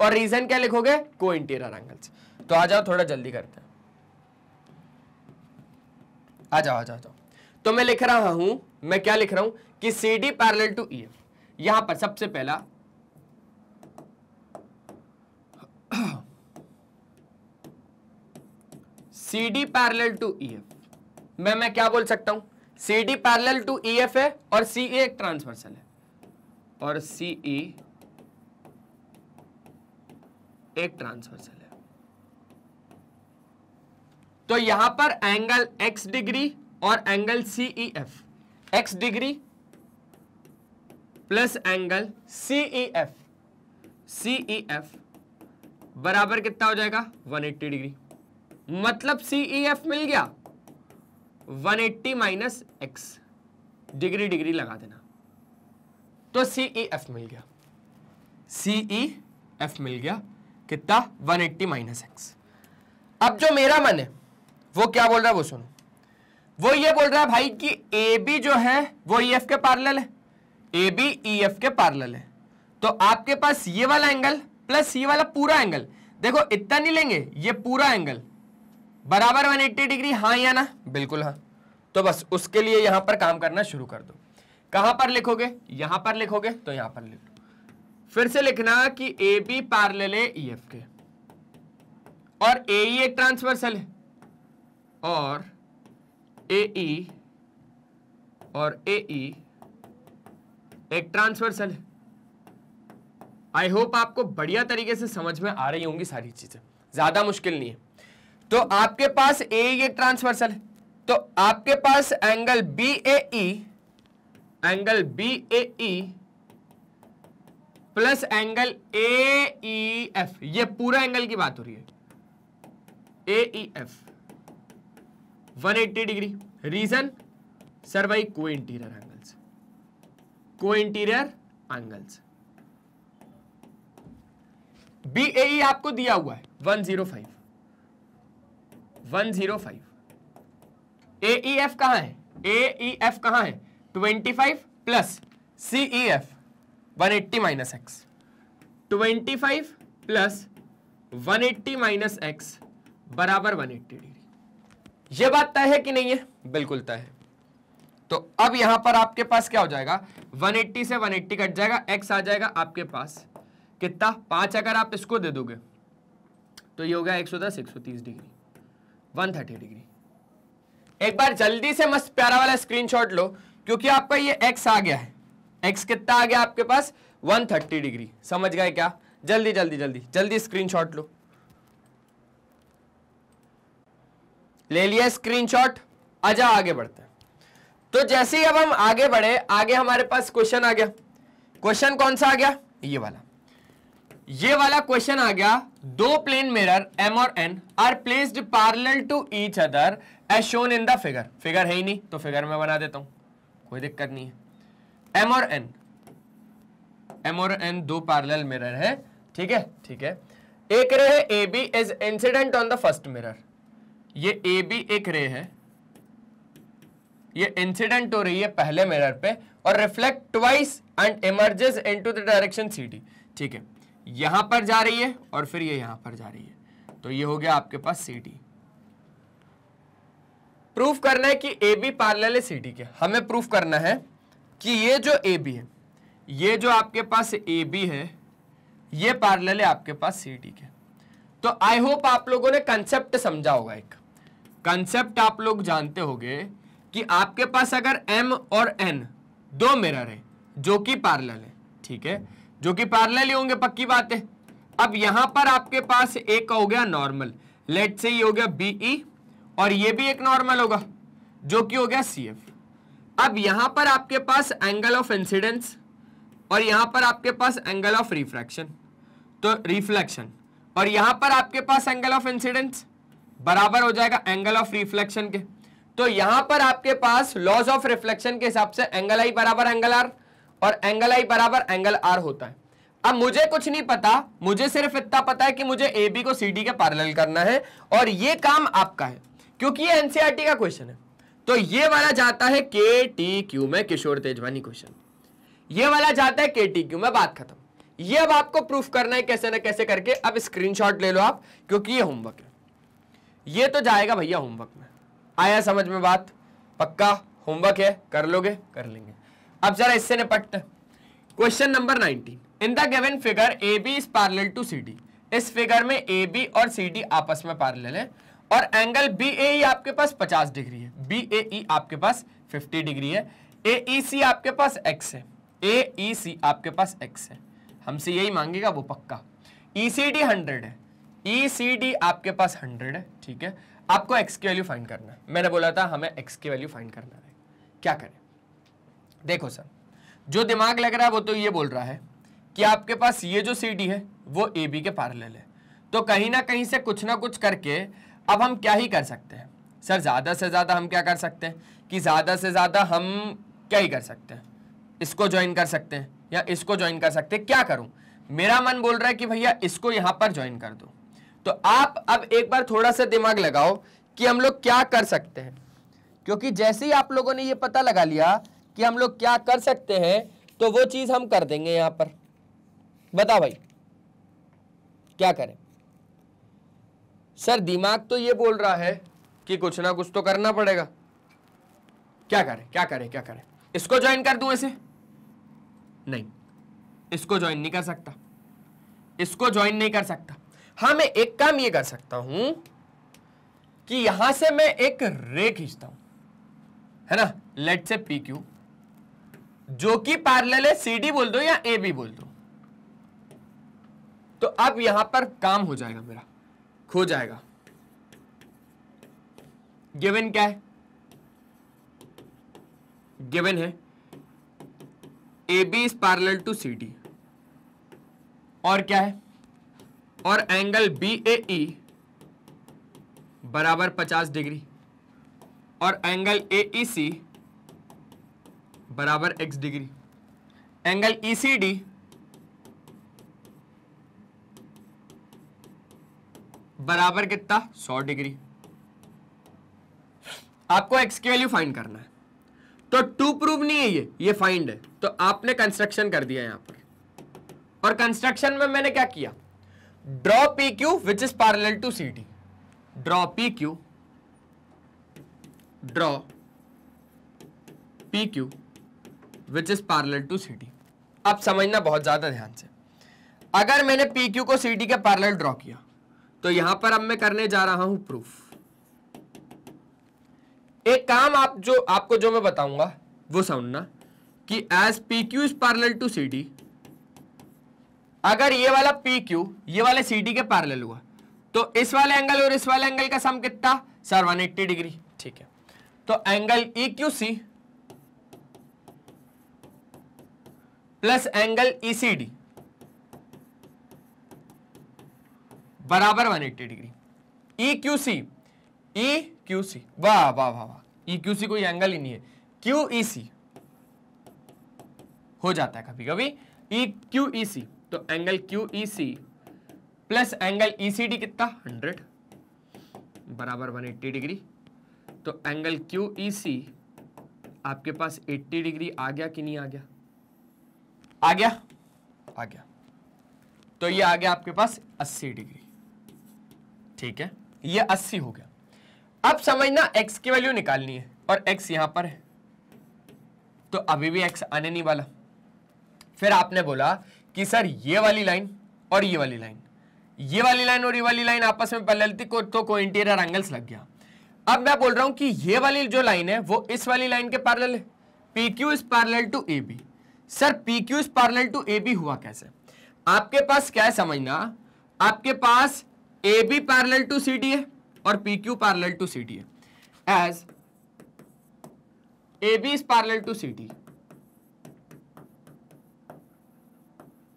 और रीजन क्या लिखोगे? को इंटीरियर एंगल्स तो आ जाओ थोड़ा जल्दी करते हैं। आ जाओ आ जाओ, जाओ। तो मैं लिख रहा हूँ मैं क्या लिख रहा हूँ कि C D parallel to E F यहाँ पर सबसे पहला C D parallel to E F मैं मैं क्या बोल सकता हूँ? C D parallel to E F है और सी ए एक ट्रांसवर्सल है। और सी ई एक ट्रांसवर्सल है। तो यहाँ पर एंगल एक्स डिग्री और angle C E F x degree plus angle E F बराबर कितना हो जाएगा? 180 डिग्री मतलब सी ई एफ़ मिल गया। 180 eighty minus x degree degree लगा देना। तो सी ई एफ़ मिल गया। सी ई एफ़ मिल गया। कितना? 180 एट्टी माइनस एक्स अब जो मेरा मन है, वो क्या बोल रहा है वो सुनो। वो ये बोल रहा है भाई कि ए बी जो है, वो ई e एफ़ के पैरेलल है। ए बी ई एफ़ के पैरेलल है। तो आपके पास ये वाला एंगल प्लस ये वाला पूरा एंगल देखो, इतना नहीं लेंगे, ये पूरा एंगल बराबर 180 डिग्री हाँ या ना? बिल्कुल हाँ। तो बस उसके लिए यहाँ पर काम करना शुरू कर दो। कहाँ पर लिखोगे? यहाँ पर लिखोगे? तो यहाँ पर लिख लो फिर से लिखना कि ए बी पार्लल है ई e एफ़ के। और ए ई e एक ट्रांसवर्सल है। और ए ई और ए ई एक ट्रांसवर्सल है। आई होप आपको बढ़िया तरीके से समझ में आ रही होंगी सारी चीज़ें। ज़्यादा मुश्किल नहीं है। तो आपके पास ए ये ट्रांसवर्सल है। तो आपके पास angle B A angle B A plus angle A E F ये पूरा एंगल की बात हो रही है। A E F 180 degree reason sir भाई को इंटीरियर एंगल्स को इंटीरियर एंगल्स बी ए आपको दिया हुआ है 105 105 ए ई एफ़ कहाँ है? ए ई एफ़ कहाँ है? 25 plus C E F 180 minus x 25 plus 180 minus x बराबर 180 डिग्री। यह बात तय है कि नहीं है? बिल्कुल तय है। तो अब यहाँ पर आपके पास क्या हो जाएगा? 180 से 180 कट जाएगा एक्स आ जाएगा आपके पास। कितना? पाँच अगर आप इसको दे दोगे तो ये हो गया 110 130 डिग्री। 130 डिग्री एक बार जल्दी से मस्त प्यारा वाला स्क्रीनशॉट लो, क्योंकि आपका ये एक्स आ गया है। एक्स कितना आ गया आपके पास? 130 डिग्री समझ गए क्या? जल्दी जल्दी जल्दी जल्दी स्क्रीनशॉट लो। ले लिया स्क्रीनशॉट आजा आगे बढ़ते हैं। तो जैसे ही अब हम आगे बढ़े, आगे हमारे पास क्वेश्चन आ गया। क्वेश्चन कौन सा आ गया? ये वाला। ये वाला क्वेश्चन आ गया। दो प्लेन मिरर एम और N are placed parallel to each other as shown in the figure figure है ही नहीं तो फिगर में बना देता हूँ। कोई दिक्कत नहीं है। एम और एन एम और एन दो पैरेलल मिरर है। ठीक है ठीक है। एक रे है A B is incident on the first mirror ये ए बी एक रे है। ये इंसिडेंट हो रही है पहले मिरर पे और reflect twice and emerges into the direction C D ठीक है। यहाँ पर जा रही है और फिर ये यहाँ पर जा रही है। तो ये हो गया आपके पास सी डी प्रूफ करना है कि ए बी पार्लल है सी डी के। हमें प्रूफ करना है कि ये जो ए बी है, ये जो आपके पास ए बी है, ये पार्लल है आपके पास सी डी के। तो आई होप आप लोगों ने कंसेप्ट समझा होगा एक। कंसेप्ट आप लोग जानते होंगे कि आपके पास अगर एम और एन दो मिरर है, जो कि पार्लल है, ठीक है? जो कि पार्लल ही होंगे पक्की बात है। अब यहाँ पर आपके पास एक हो गया नॉर्मल लेट से ये हो गया बीई e, और ये भी एक नॉर्मल होगा जो कि हो गया सी एफ़ अब यहाँ पर आपके पास एंगल ऑफ़ इंसिडेंस और यहाँ पर आपके पास एंगल ऑफ़ रिफ्रैक्शन तो रिफ्लेक्शन और यहाँ पर आपके पास एंगल ऑफ़ इंसिडेंस बराबर हो जाएगा एंगल ऑफ़ रिफ्लेक्शन के। तो यहाँ पर आपके पास लॉज ऑफ़ रिफ्लेक्शन के हिसाब से एंगल आई बराबर एंगल आर और एंगल आई बराबर एंगल आर होता है। अब मुझे कुछ नहीं पता, मुझे सिर्फ़ इतना पता है कि मुझे ए बी को सी डी के पैरेलल करना है और ये काम आपका है, क्योंकि ये एनसीआरटी का क्वेश्चन है। तो ये वाला जाता है के टी क्यू में किशोर तेजवानी क्वेश्चन ये वाला जाता है के टी क्यू में, बात खत्म। ये अब आपको प्रूफ करना है कैसे ना कैसे करके, अब स्क्रीनशॉट ले लो आप, क्योंकि ये होमवर्क है। ये तो जाएगा भैया होमवर्क में। आया समझ में बात? पक्का? होमवर्क है? कर लोगे? कर लेंगे। अब जरा इससे निपटते question number 19 in the given figure A B is parallel to C D इस फिगर में ए बी और सी डी आपस में पैरेलल है। और एंगल बी ए आपके पास 50 डिग्री है। बी ए ई आपके पास 50 डिग्री है। ए ई सी आपके पास एक्स है। ए ई सी आपके पास एक्स है। हमसे यही मांगेगा, वो पक्का। ई सी डी हंड्रेड है। ई सी डी आपके पास हंड्रेड है, ठीक है? आपको एक्स की वैल्यू फाइंड करना है। मैंने बोला था, हमें एक्स की वैल्यू फाइंड करना है। क्या करें? देखो सर, जो दिमाग लग रहा है वो तो ये बोल रहा है कि आपके पास ये जो सी डी है, वो ए बी के पैरेलल है। तो कहीं ना कहीं से कुछ ना कुछ करके अब हम क्या ही कर सकते हैं? सर, ज़्यादा से ज़्यादा हम क्या कर सकते हैं? कि ज़्यादा से ज़्यादा हम क्या ही कर सकते हैं? इसको ज्वाइन कर सकते हैं या इसको ज्वाइन कर सकते हैं? क्या करूँ? मेरा मन बोल रहा है कि भैया इसको यहाँ पर ज्वाइन कर दो। तो आप अब एक बार थोड़ा सा दिमाग लगाओ कि हम लोग क्या कर सकते हैं? क्योंकि जैसे ही आप लोगों ने ये पता लगा लिया कि हम लोग क्या कर सकते हैं तो वो चीज़ हम कर देंगे यहाँ पर। बता भाई, क्या करें? सर, दिमाग तो ये बोल रहा है कि कुछ ना कुछ तो करना पड़ेगा। क्या करें क्या करें क्या करें? इसको ज्वाइन कर दूँ ऐसे? नहीं, इसको ज्वाइन नहीं कर सकता। इसको ज्वाइन नहीं कर सकता। हाँ मैं एक काम ये कर सकता हूँ कि यहाँ से मैं एक रे खींचता हूँ। है ना? लेट से पी क्यू जो कि पैरेलल है सी डी बोल दो या ए बी बोल दो? तो अब यहाँ पर काम हो जाएगा मेरा। खो जाएगा। गिवन क्या है? गिवन है। A B is parallel to C D और क्या है? और एंगल बी ए ई बराबर 50 डिग्री। और एंगल ए ई सी बराबर x degree. Angle E C D बराबर कितना? 100 डिग्री। आपको x की वैल्यू फाइंड करना है। तो टू प्रूव नहीं है ये ये फाइंड है। तो आपने कंस्ट्रक्शन कर दिया यहाँ पर। और कंस्ट्रक्शन में मैंने क्या किया? Draw P Q which is parallel to C D draw P Q draw P Q which is parallel to C D अब समझना बहुत ज़्यादा ध्यान से। अगर मैंने पी क्यू को सी डी के पैरेलल ड्रॉ किया तो यहाँ पर अब मैं करने जा रहा हूँ प्रूफ एक काम आप जो, आपको जो मैं बताऊँगा, वो समझना कि as P Q is parallel to C D अगर ये वाला पी क्यू ये वाले सी डी के पैरेलल हुआ तो इस वाले एंगल और इस वाले एंगल का सम कितना? Sir 180 degree. ठीक है। तो angle E Q C plus angle ECD बराबर 180 degree. E Q C E Q C वाह वाह वाह वाह। ई क्यू सी कोई एंगल ही नहीं है। क्यू ई सी हो जाता है कभी कभी। ई क्यू ई सी तो angle Q E C plus angle E C D कितना? 100 बराबर 180 डिग्री। तो एंगल क्यू ई सी आपके पास 80 डिग्री आ गया कि नहीं आ गया? आ गया? आ गया। तो ये आ गया आपके पास 80 डिग्री। ठीक है? ये 80 हो गया। अब समझना x की वैल्यू निकालनी है और x यहाँ पर है। तो अभी भी x आने नहीं वाला। फिर आपने बोला कि सर ये वाली लाइन और ये वाली लाइन ये वाली लाइन और ये वाली लाइन आपस में पैरेलल थी को, तो को इंटीरियर एंगल्स लग गया। अब मैं बोल रहा हूँ कि ये वाली जो लाइन है वो इस वाली लाइन के पैरेलल है। P Q is parallel to A B sir P Q is parallel to A B हुआ कैसे? आपके पास क्या है समझना? आपके पास A B parallel to C D है और P Q parallel to C D है as A B is parallel to C D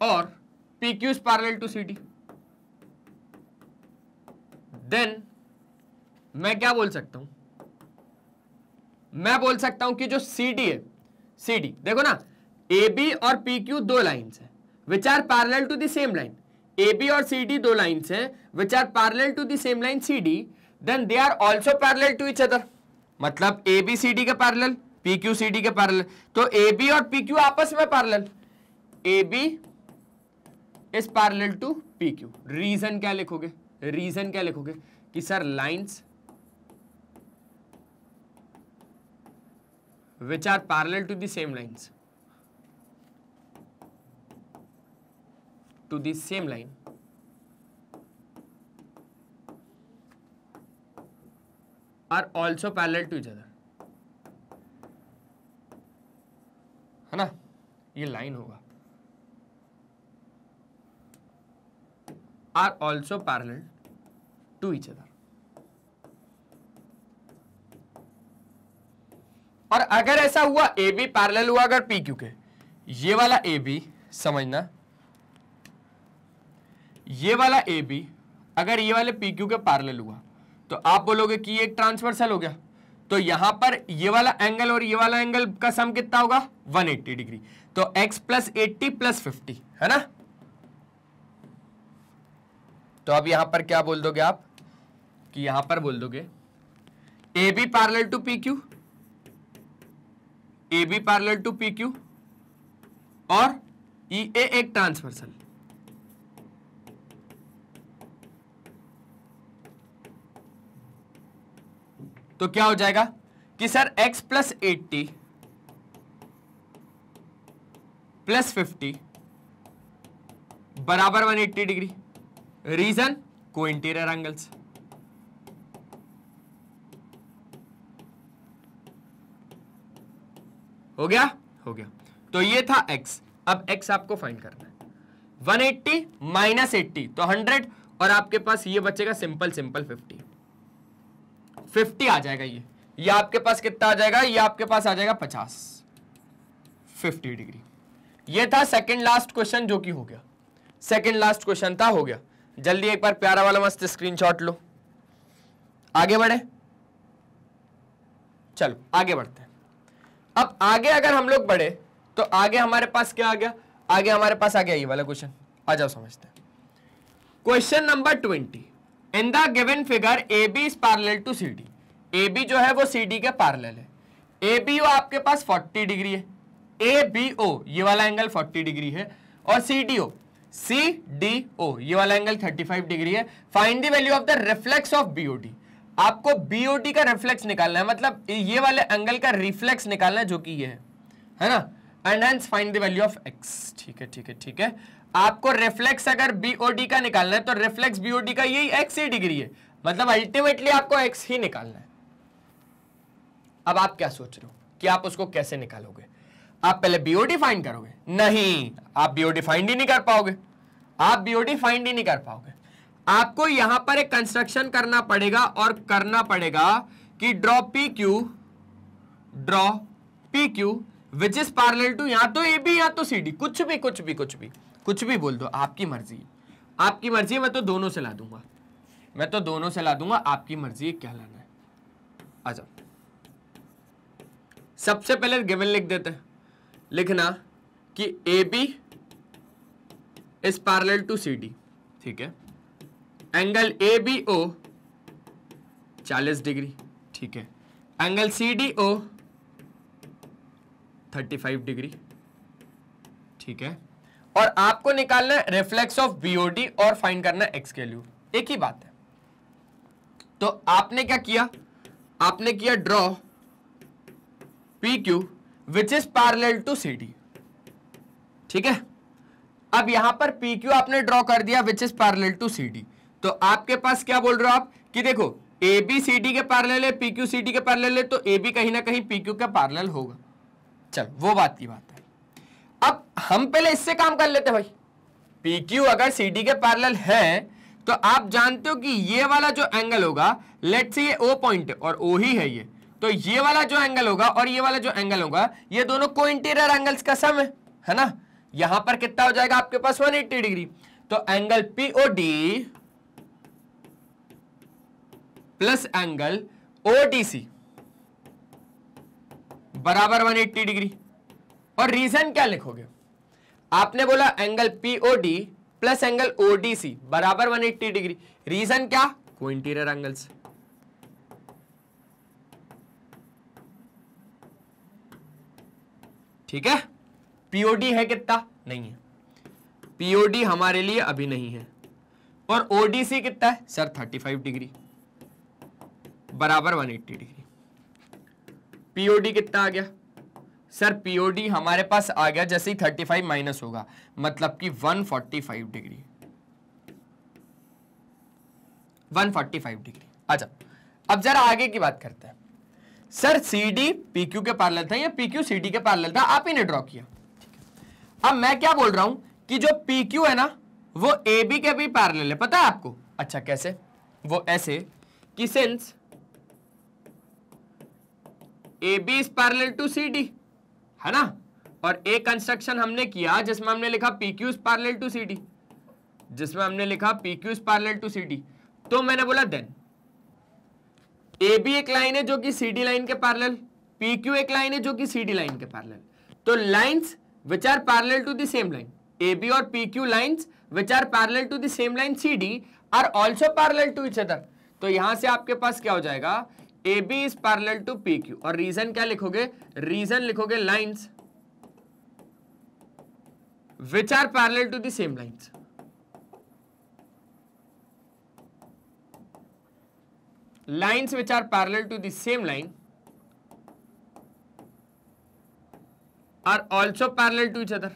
और P Q is parallel to C D then मैं क्या बोल सकता हूँ? मैं बोल सकता हूँ कि जो सी डी है सी डी देखो ना ए बी और पी क्यू दो लाइन्स हैं which are parallel to the same line A B और सी डी दो लाइन्स हैं which are parallel to the same line C D then they are also parallel to each other मतलब A B C D के parallel P Q C D के parallel तो A B और P Q आपस में parallel A B is parallel to P Q reason क्या लिखोगे? Reason क्या लिखोगे? कि sir lines which are parallel to the same lines. To the same line. Are also parallel to each other. है ना? ये लाइन होगा। Are also parallel to each other और अगर ऐसा हुआ ए बी पैरल हुआ अगर पी क्यू के ये वाला ए बी समझना ये वाला ए बी अगर ये वाले पी क्यू के पैरेलल हुआ तो आप बोलोगे कि एक ट्रांसवर्सल हो गया। तो यहाँ पर ये वाला एंगल और ये वाला एंगल का सम कितना होगा? 180 डिग्री। तो x plus eighty plus fifty है ना? तो अब यहाँ पर क्या बोल दोगे आप? कि यहाँ पर बोल दोगे A B parallel to P Q A B parallel to P Q और ई ए एक ट्रांसवर्सल तो क्या हो जाएगा कि sir x plus eighty plus fifty बराबर 180 डिग्री रीजन को इंटीरियर एंगल्स हो गया? हो गया. तो ये था x. अब x आपको फाइंड करना है। 180 माइनस एट्टी तो 100 और आपके पास ये बचेगा सिंपल सिंपल 50 50 आ जाएगा ये। ये आपके पास कितना आ जाएगा? ये आपके पास आ जाएगा 50 50 डिग्री। ये था सेकंड लास्ट क्वेश्चन जो कि हो गया। सेकंड लास्ट क्वेश्चन था, हो गया। जल्दी एक बार प्यारा वाला मस्त स्क्रीनशॉट लो। आगे बढ़े। चलो, आगे बढ़ते हैं। अब आगे अगर हम लोग बढ़े तो आगे हमारे पास क्या आ गया? आगे हमारे पास आ गया ये वाला क्वेश्चन आ जाओ, समझते हैं। Question number twenty in the given figure A B is parallel to C D A B जो है वो सी डी के पैरेलल है. ए बी ओ आपके पास 40 डिग्री है. ए बी ओ ये वाला एंगल 40 डिग्री है. और C D O C D O ये वाला एंगल 35 डिग्री है. Find the value of the reflex of BOD आपको बीओडी का रिफ्लेक्स निकालना है. मतलब ये वाले एंगल का रिफ्लेक्स निकालना है जो कि ये है. है ना? And hence find the value of x ठीक है ठीक है ठीक है. आपको रिफ्लेक्स अगर बीओडी का निकालना है तो रिफ्लेक्स बीओडी का यही एक्स ही डिग्री है। मतलब अल्टीमेटली आपको एक्स ही निकालना है। अब आप क्या सोच रहे हो? कि आप उसको कैसे निकालोगे? आप पहले बीओडी फाइंड करोगे? नहीं, आप बीओडी फाइंड ही नहीं कर पाओगे। आप बीओडी फाइंड ही नहीं कर पाओगे। आपको यहाँ पर एक कंस्ट्रक्शन करना पड़ेगा और करना पड़ेगा कि draw P Q draw P Q which is parallel to यहाँ तो ए बी या तो सी डी कुछ भी कुछ भी कुछ भी। कुछ भी बोल दो, आपकी मर्ज़ी। आपकी मर्ज़ी मैं तो दोनों से ला दूँगा। मैं तो दोनों से ला दूँगा, आपकी मर्ज़ी क्या लाना है। आ जाओ। सबसे पहले गिवन लिख देते हैं। लिखना कि A B is parallel to C D ठीक है? Angle A B O 40 degree. ठीक है? Angle C D O 35 degree. ठीक है? और आपको निकालना है रिफ्लेक्स ऑफ़ बीओडी और फाइंड करना है एक्स के एक ही बात है। तो आपने क्या किया? आपने किया draw P Q which is parallel to C D ठीक है? अब यहाँ पर पी क्यू आपने ड्रॉ कर दिया which is parallel to C D तो आपके पास क्या बोल रहे हो आप? कि देखो ए बी सी डी के पैरेलल है पी क्यू सी डी के पैरेलल है तो ए बी कहीं ना कहीं पी क्यू का पैरेलल होगा। चल, वो बात की बात है। अब हम पहले इससे काम कर लेते भाई। पी क्यू अगर सी डी के पैरेलल है तो आप जानते हो कि ये वाला जो एंगल होगा लेट से ये ओ पॉइंट और ओ ही है ये। तो ये वाला जो एंगल होगा और ये वाला जो एंगल होगा, ये दोनों को इंटीरियर एंगल्स का सम है है ना? यहाँ पर कितना हो जाएगा आपके पास? 180 डिग्री तो angle POD plus angle ODC बराबर 180 डिग्री और रीजन क्या लिखोगे? आपने बोला angle POD plus angle ODC बराबर 180 डिग्री रीजन क्या? को इंटीरियर एंगल्स ठीक है? पीओडी है कितना? नहीं है. पीओडी हमारे लिए अभी नहीं है. और ओडीसी कितना है? सर 35 डिग्री बराबर 180 डिग्री पीओडी कितना आ गया? सर पीओडी हमारे पास आ गया जैसे ही 35 माइनस होगा। मतलब कि 145 डिग्री। 145 डिग्री। अच्छा अब जरा आगे की बात करते हैं। Sir C D P Q के पैरेलल था या पी क्यू सी डी के पैरेलल था? आप ही ने ड्रॉ किया। अब मैं क्या बोल रहा हूँ कि जो पी क्यू है ना, वो ए बी के भी पैरेलल है। पता है आपको? अच्छा कैसे? वो ऐसे कि since A B is parallel to C D है ना? और एक कंस्ट्रक्शन हमने किया जिसमें हमने लिखा P Q is to C D जिसमें हमने लिखा P Q is to C D तो मैंने बोला देन ए बी एक लाइन है जो कि सी डी लाइन के पैरेलल पी क्यू एक लाइन है जो कि सी डी लाइन के पैरेलल तो lines which are parallel to the same line A B और P Q lines which are parallel to the same line C D are also parallel to each other तो यहाँ से आपके पास क्या हो जाएगा? A B is parallel to P Q और रीजन क्या लिखोगे? रीजन लिखोगे lines which are parallel to the same lines lines which are parallel to the same line are also parallel to each other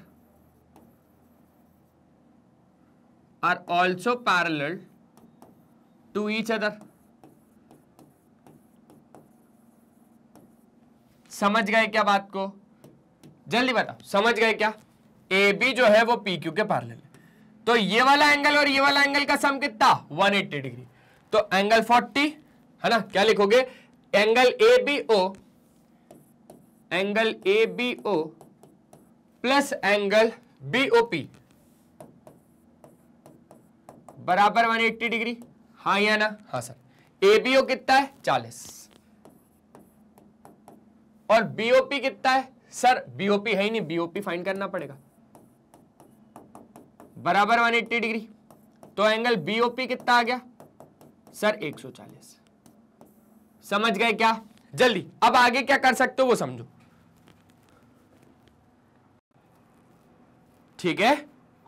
are also parallel to each other समझ गए क्या बात को? जल्दी बताओ, समझ गए क्या? ए बी जो है वो पी क्यू के पैरेलल है। तो ये वाला एंगल और ये वाला एंगल का सम कितना? 180 डिग्री। तो एंगल 40 है ना? क्या लिखोगे? Angle A B O angle A B O plus angle B O P बराबर 180 डिग्री। हाँ या ना? हाँ सर। ए बी ओ कितना है? 40 और बीओपी कितना है? सर बीओपी है ही नहीं बीओपी फाइंड करना पड़ेगा। बराबर 180 डिग्री। तो एंगल बीओपी कितना आ गया? सर 140 समझ गए क्या? जल्दी, अब आगे क्या कर सकते हो वो समझो। ठीक है?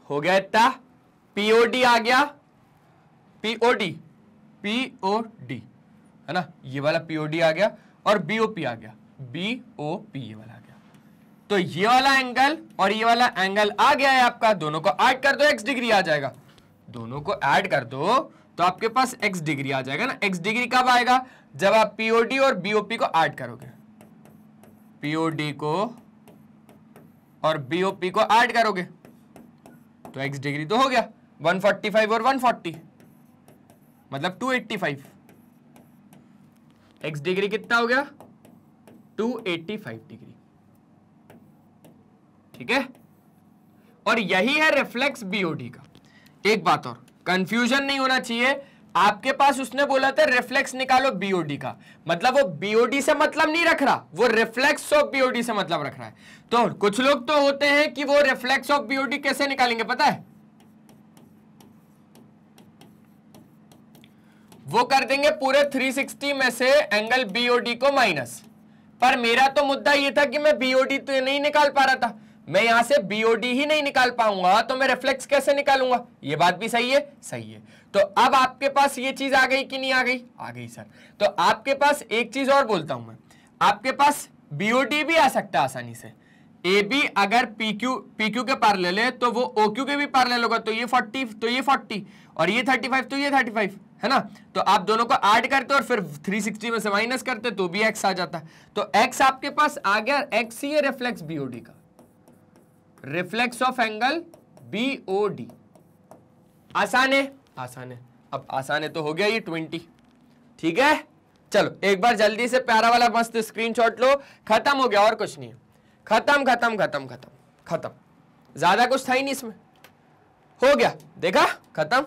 हो गया इतना। पीओडी आ गया। पीओडी पीओडी है ना? ये वाला पीओडी आ गया और बीओपी आ गया। बीओपी ये वाला आ गया। तो ये वाला एंगल और ये वाला एंगल आ गया है आपका। दोनों को ऐड कर दो एक्स डिग्री आ जाएगा। दोनों को ऐड कर दो तो आपके पास एक्स डिग्री आ जाएगा ना। एक्स डिग्री कब आएगा? जब आप पीओडी और बीओपी को ऐड करोगे। पीओडी को और बीओपी को ऐड करोगे। तो एक्स डिग्री तो हो गया। 145 और 140 मतलब 285 एक्स डिग्री कितना हो गया? 285 डिग्री ठीक है? और यही है रिफ्लेक्स बीओडी का। एक बात और कंफ्यूजन नहीं होना चाहिए। आपके पास उसने बोला था रिफ्लेक्स निकालो बीओडी का। मतलब वो बीओडी से मतलब नहीं रख रहा, वो रिफ्लेक्स ऑफ़ बीओडी से मतलब रख रहा है। तो कुछ लोग तो होते हैं कि वो रिफ्लेक्स ऑफ़ बीओडी कैसे निकालेंगे, पता है? वो कर देंगे पूरे 360 में से एंगल बीओडी को माइनस पर मेरा तो मुद्दा ये था कि मैं बीओडी तो नहीं निकाल पा रहा था। मैं यहाँ से बीओडी ही नहीं निकाल पाऊँगा तो मैं रिफ्लेक्स कैसे निकालूँगा? ये बात भी सही है? सही है। तो अब आपके पास ये चीज़ आ गई कि नहीं आ गई? आ गई, सर। तो आपके पास एक चीज़ और बोलता हूँ मैं। आपके पास बीओडी भी आ सकता है आसानी से। ए बी अगर पी क्यू पी क्यू के पार ले ले तो वो ओ क्यू के भी पार ले लोगा तो ये फोर्टी तो ये फोर्टी और ये थर्टी फाइव तो ये थर्टी फाइव है ना? तो आप दोनों को ऐड करते और फिर थ्री सिक्सटी में से माइनस करते तो भी एक्स आ जाता तो एक्स आपके पास आ गया एक्स ही है रिफ्लेक्स बीओडी का। रिफ्लेक्स ऑफ़ एंगल बीओडी आसान है? आसान है। अब आसान है तो हो गया ये ट्वेंटी ठीक है? चलो, एक बार जल्दी से प्यारा वाला मस्त स्क्रीनशॉट लो। खत्म हो गया, और कुछ नहीं खत्म खत्म खत्म खत्म खत्म। ज़्यादा कुछ था ही नहीं इसमें। हो गया। देखा? खत्म।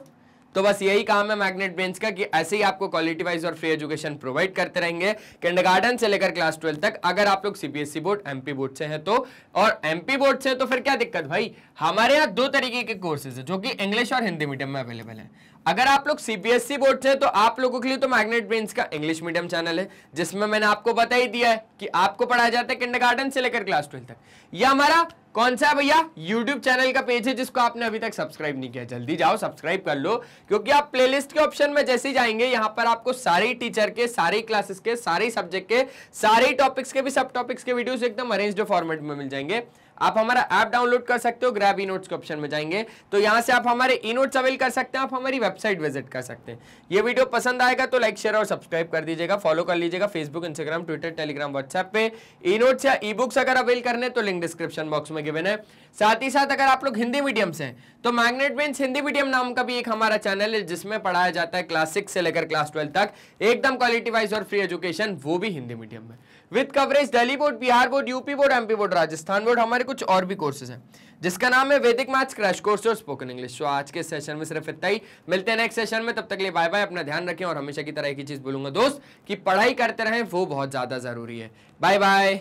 तो बस यही काम है मैग्नेट बेंच का कि ऐसे ही आपको क्वालिटी वाइज और फ्री एजुकेशन प्रोवाइड करते रहेंगे। किंडरगार्टन से लेकर क्लास ट्वेल्व तक अगर आप लोग सीबीएसई बोर्ड एमपी बोर्ड से हैं तो। और एमपी बोर्ड से तो फिर क्या दिक्कत भाई? हमारे यहाँ दो तरीके के कोर्सेज है, जो कि इंग्लिश और हिंदी मीडियम में अवेलेबल है। अगर आप लोग सीबीएसई बोर्ड से तो आप लोगों के लिए तो मैग्नेट ब्रेन्स का इंग्लिश मीडियम चैनल है, जिसमें मैंने आपको बता ही दिया है कि आपको पढ़ाया जाता है किंडरगार्टन से लेकर क्लास ट्वेल्थ तक। यह हमारा कौन सा भैया? यूट्यूब चैनल का पेज है, जिसको आपने अभी तक सब्सक्राइब नहीं किया। जल्दी जाओ सब्सक्राइब कर लो, क्योंकि आप प्लेलिस्ट के ऑप्शन में जैसे ही जाएँगे, यहाँ पर आपको सारे टीचर के, सारे क्लासेस के, सारे सब्जेक्ट के, सारे टॉपिक्स के भी सब टॉपिक्स के वीडियोस एकदम अरेंज्ड फॉर्मेट में मिल जाएँगे। आप हमारा ऐप डाउनलोड कर सकते हो ग्रैब ई नोट्स के ऑप्शन में जाएँगे। तो यहाँ से आप हमारे ई नोट्स अवेल कर सकते हैं, आप हमारी वेबसाइट विज़िट कर सकते हैं। ये वीडियो पसंद आएगा तो लाइक शेयर और सब्सक्राइब कर दीजिएगा फॉलो कर लीजिएगा Facebook Instagram Twitter Telegram WhatsApp पे। ई नोट्स या ई बुक्स अगर अवेल करने तो लिंक डिस्क्रिप्शन बॉक्स में गिवन है। साथ ही साथ अगर आप लोग हिंदी मीडियम से तो मैग्नेट बेंच हिंदी मीडियम नाम का भी एक हमारा चैनल है, जिसमें पढ़ाया जाता है क्लास सिक्स से लेकर क्लास ट्वेल्व तक। एकदम क्वालिटी वाइज और फ्री एजुकेशन वो भी हिंदी मीडियम में। With coverage Delhi board Bihar board UP board MP board Rajasthan board हमारे कुछ और भी कोर्सेज हैं, जिसका नाम है वैदिक मैथ्स क्रैश कोर्स और स्पोकन इंग्लिश तो आज के सेशन में सिर्फ़ इतना ही। मिलते हैं नेक्स्ट सेशन में, तब तक लिए बाय बाय अपना ध्यान रखें और हमेशा की तरह एक ही चीज़ बोलूँगा, दोस्त, की पढ़ाई करते रहें, वो बहुत ज़्यादा ज़रूरी है। Bye bye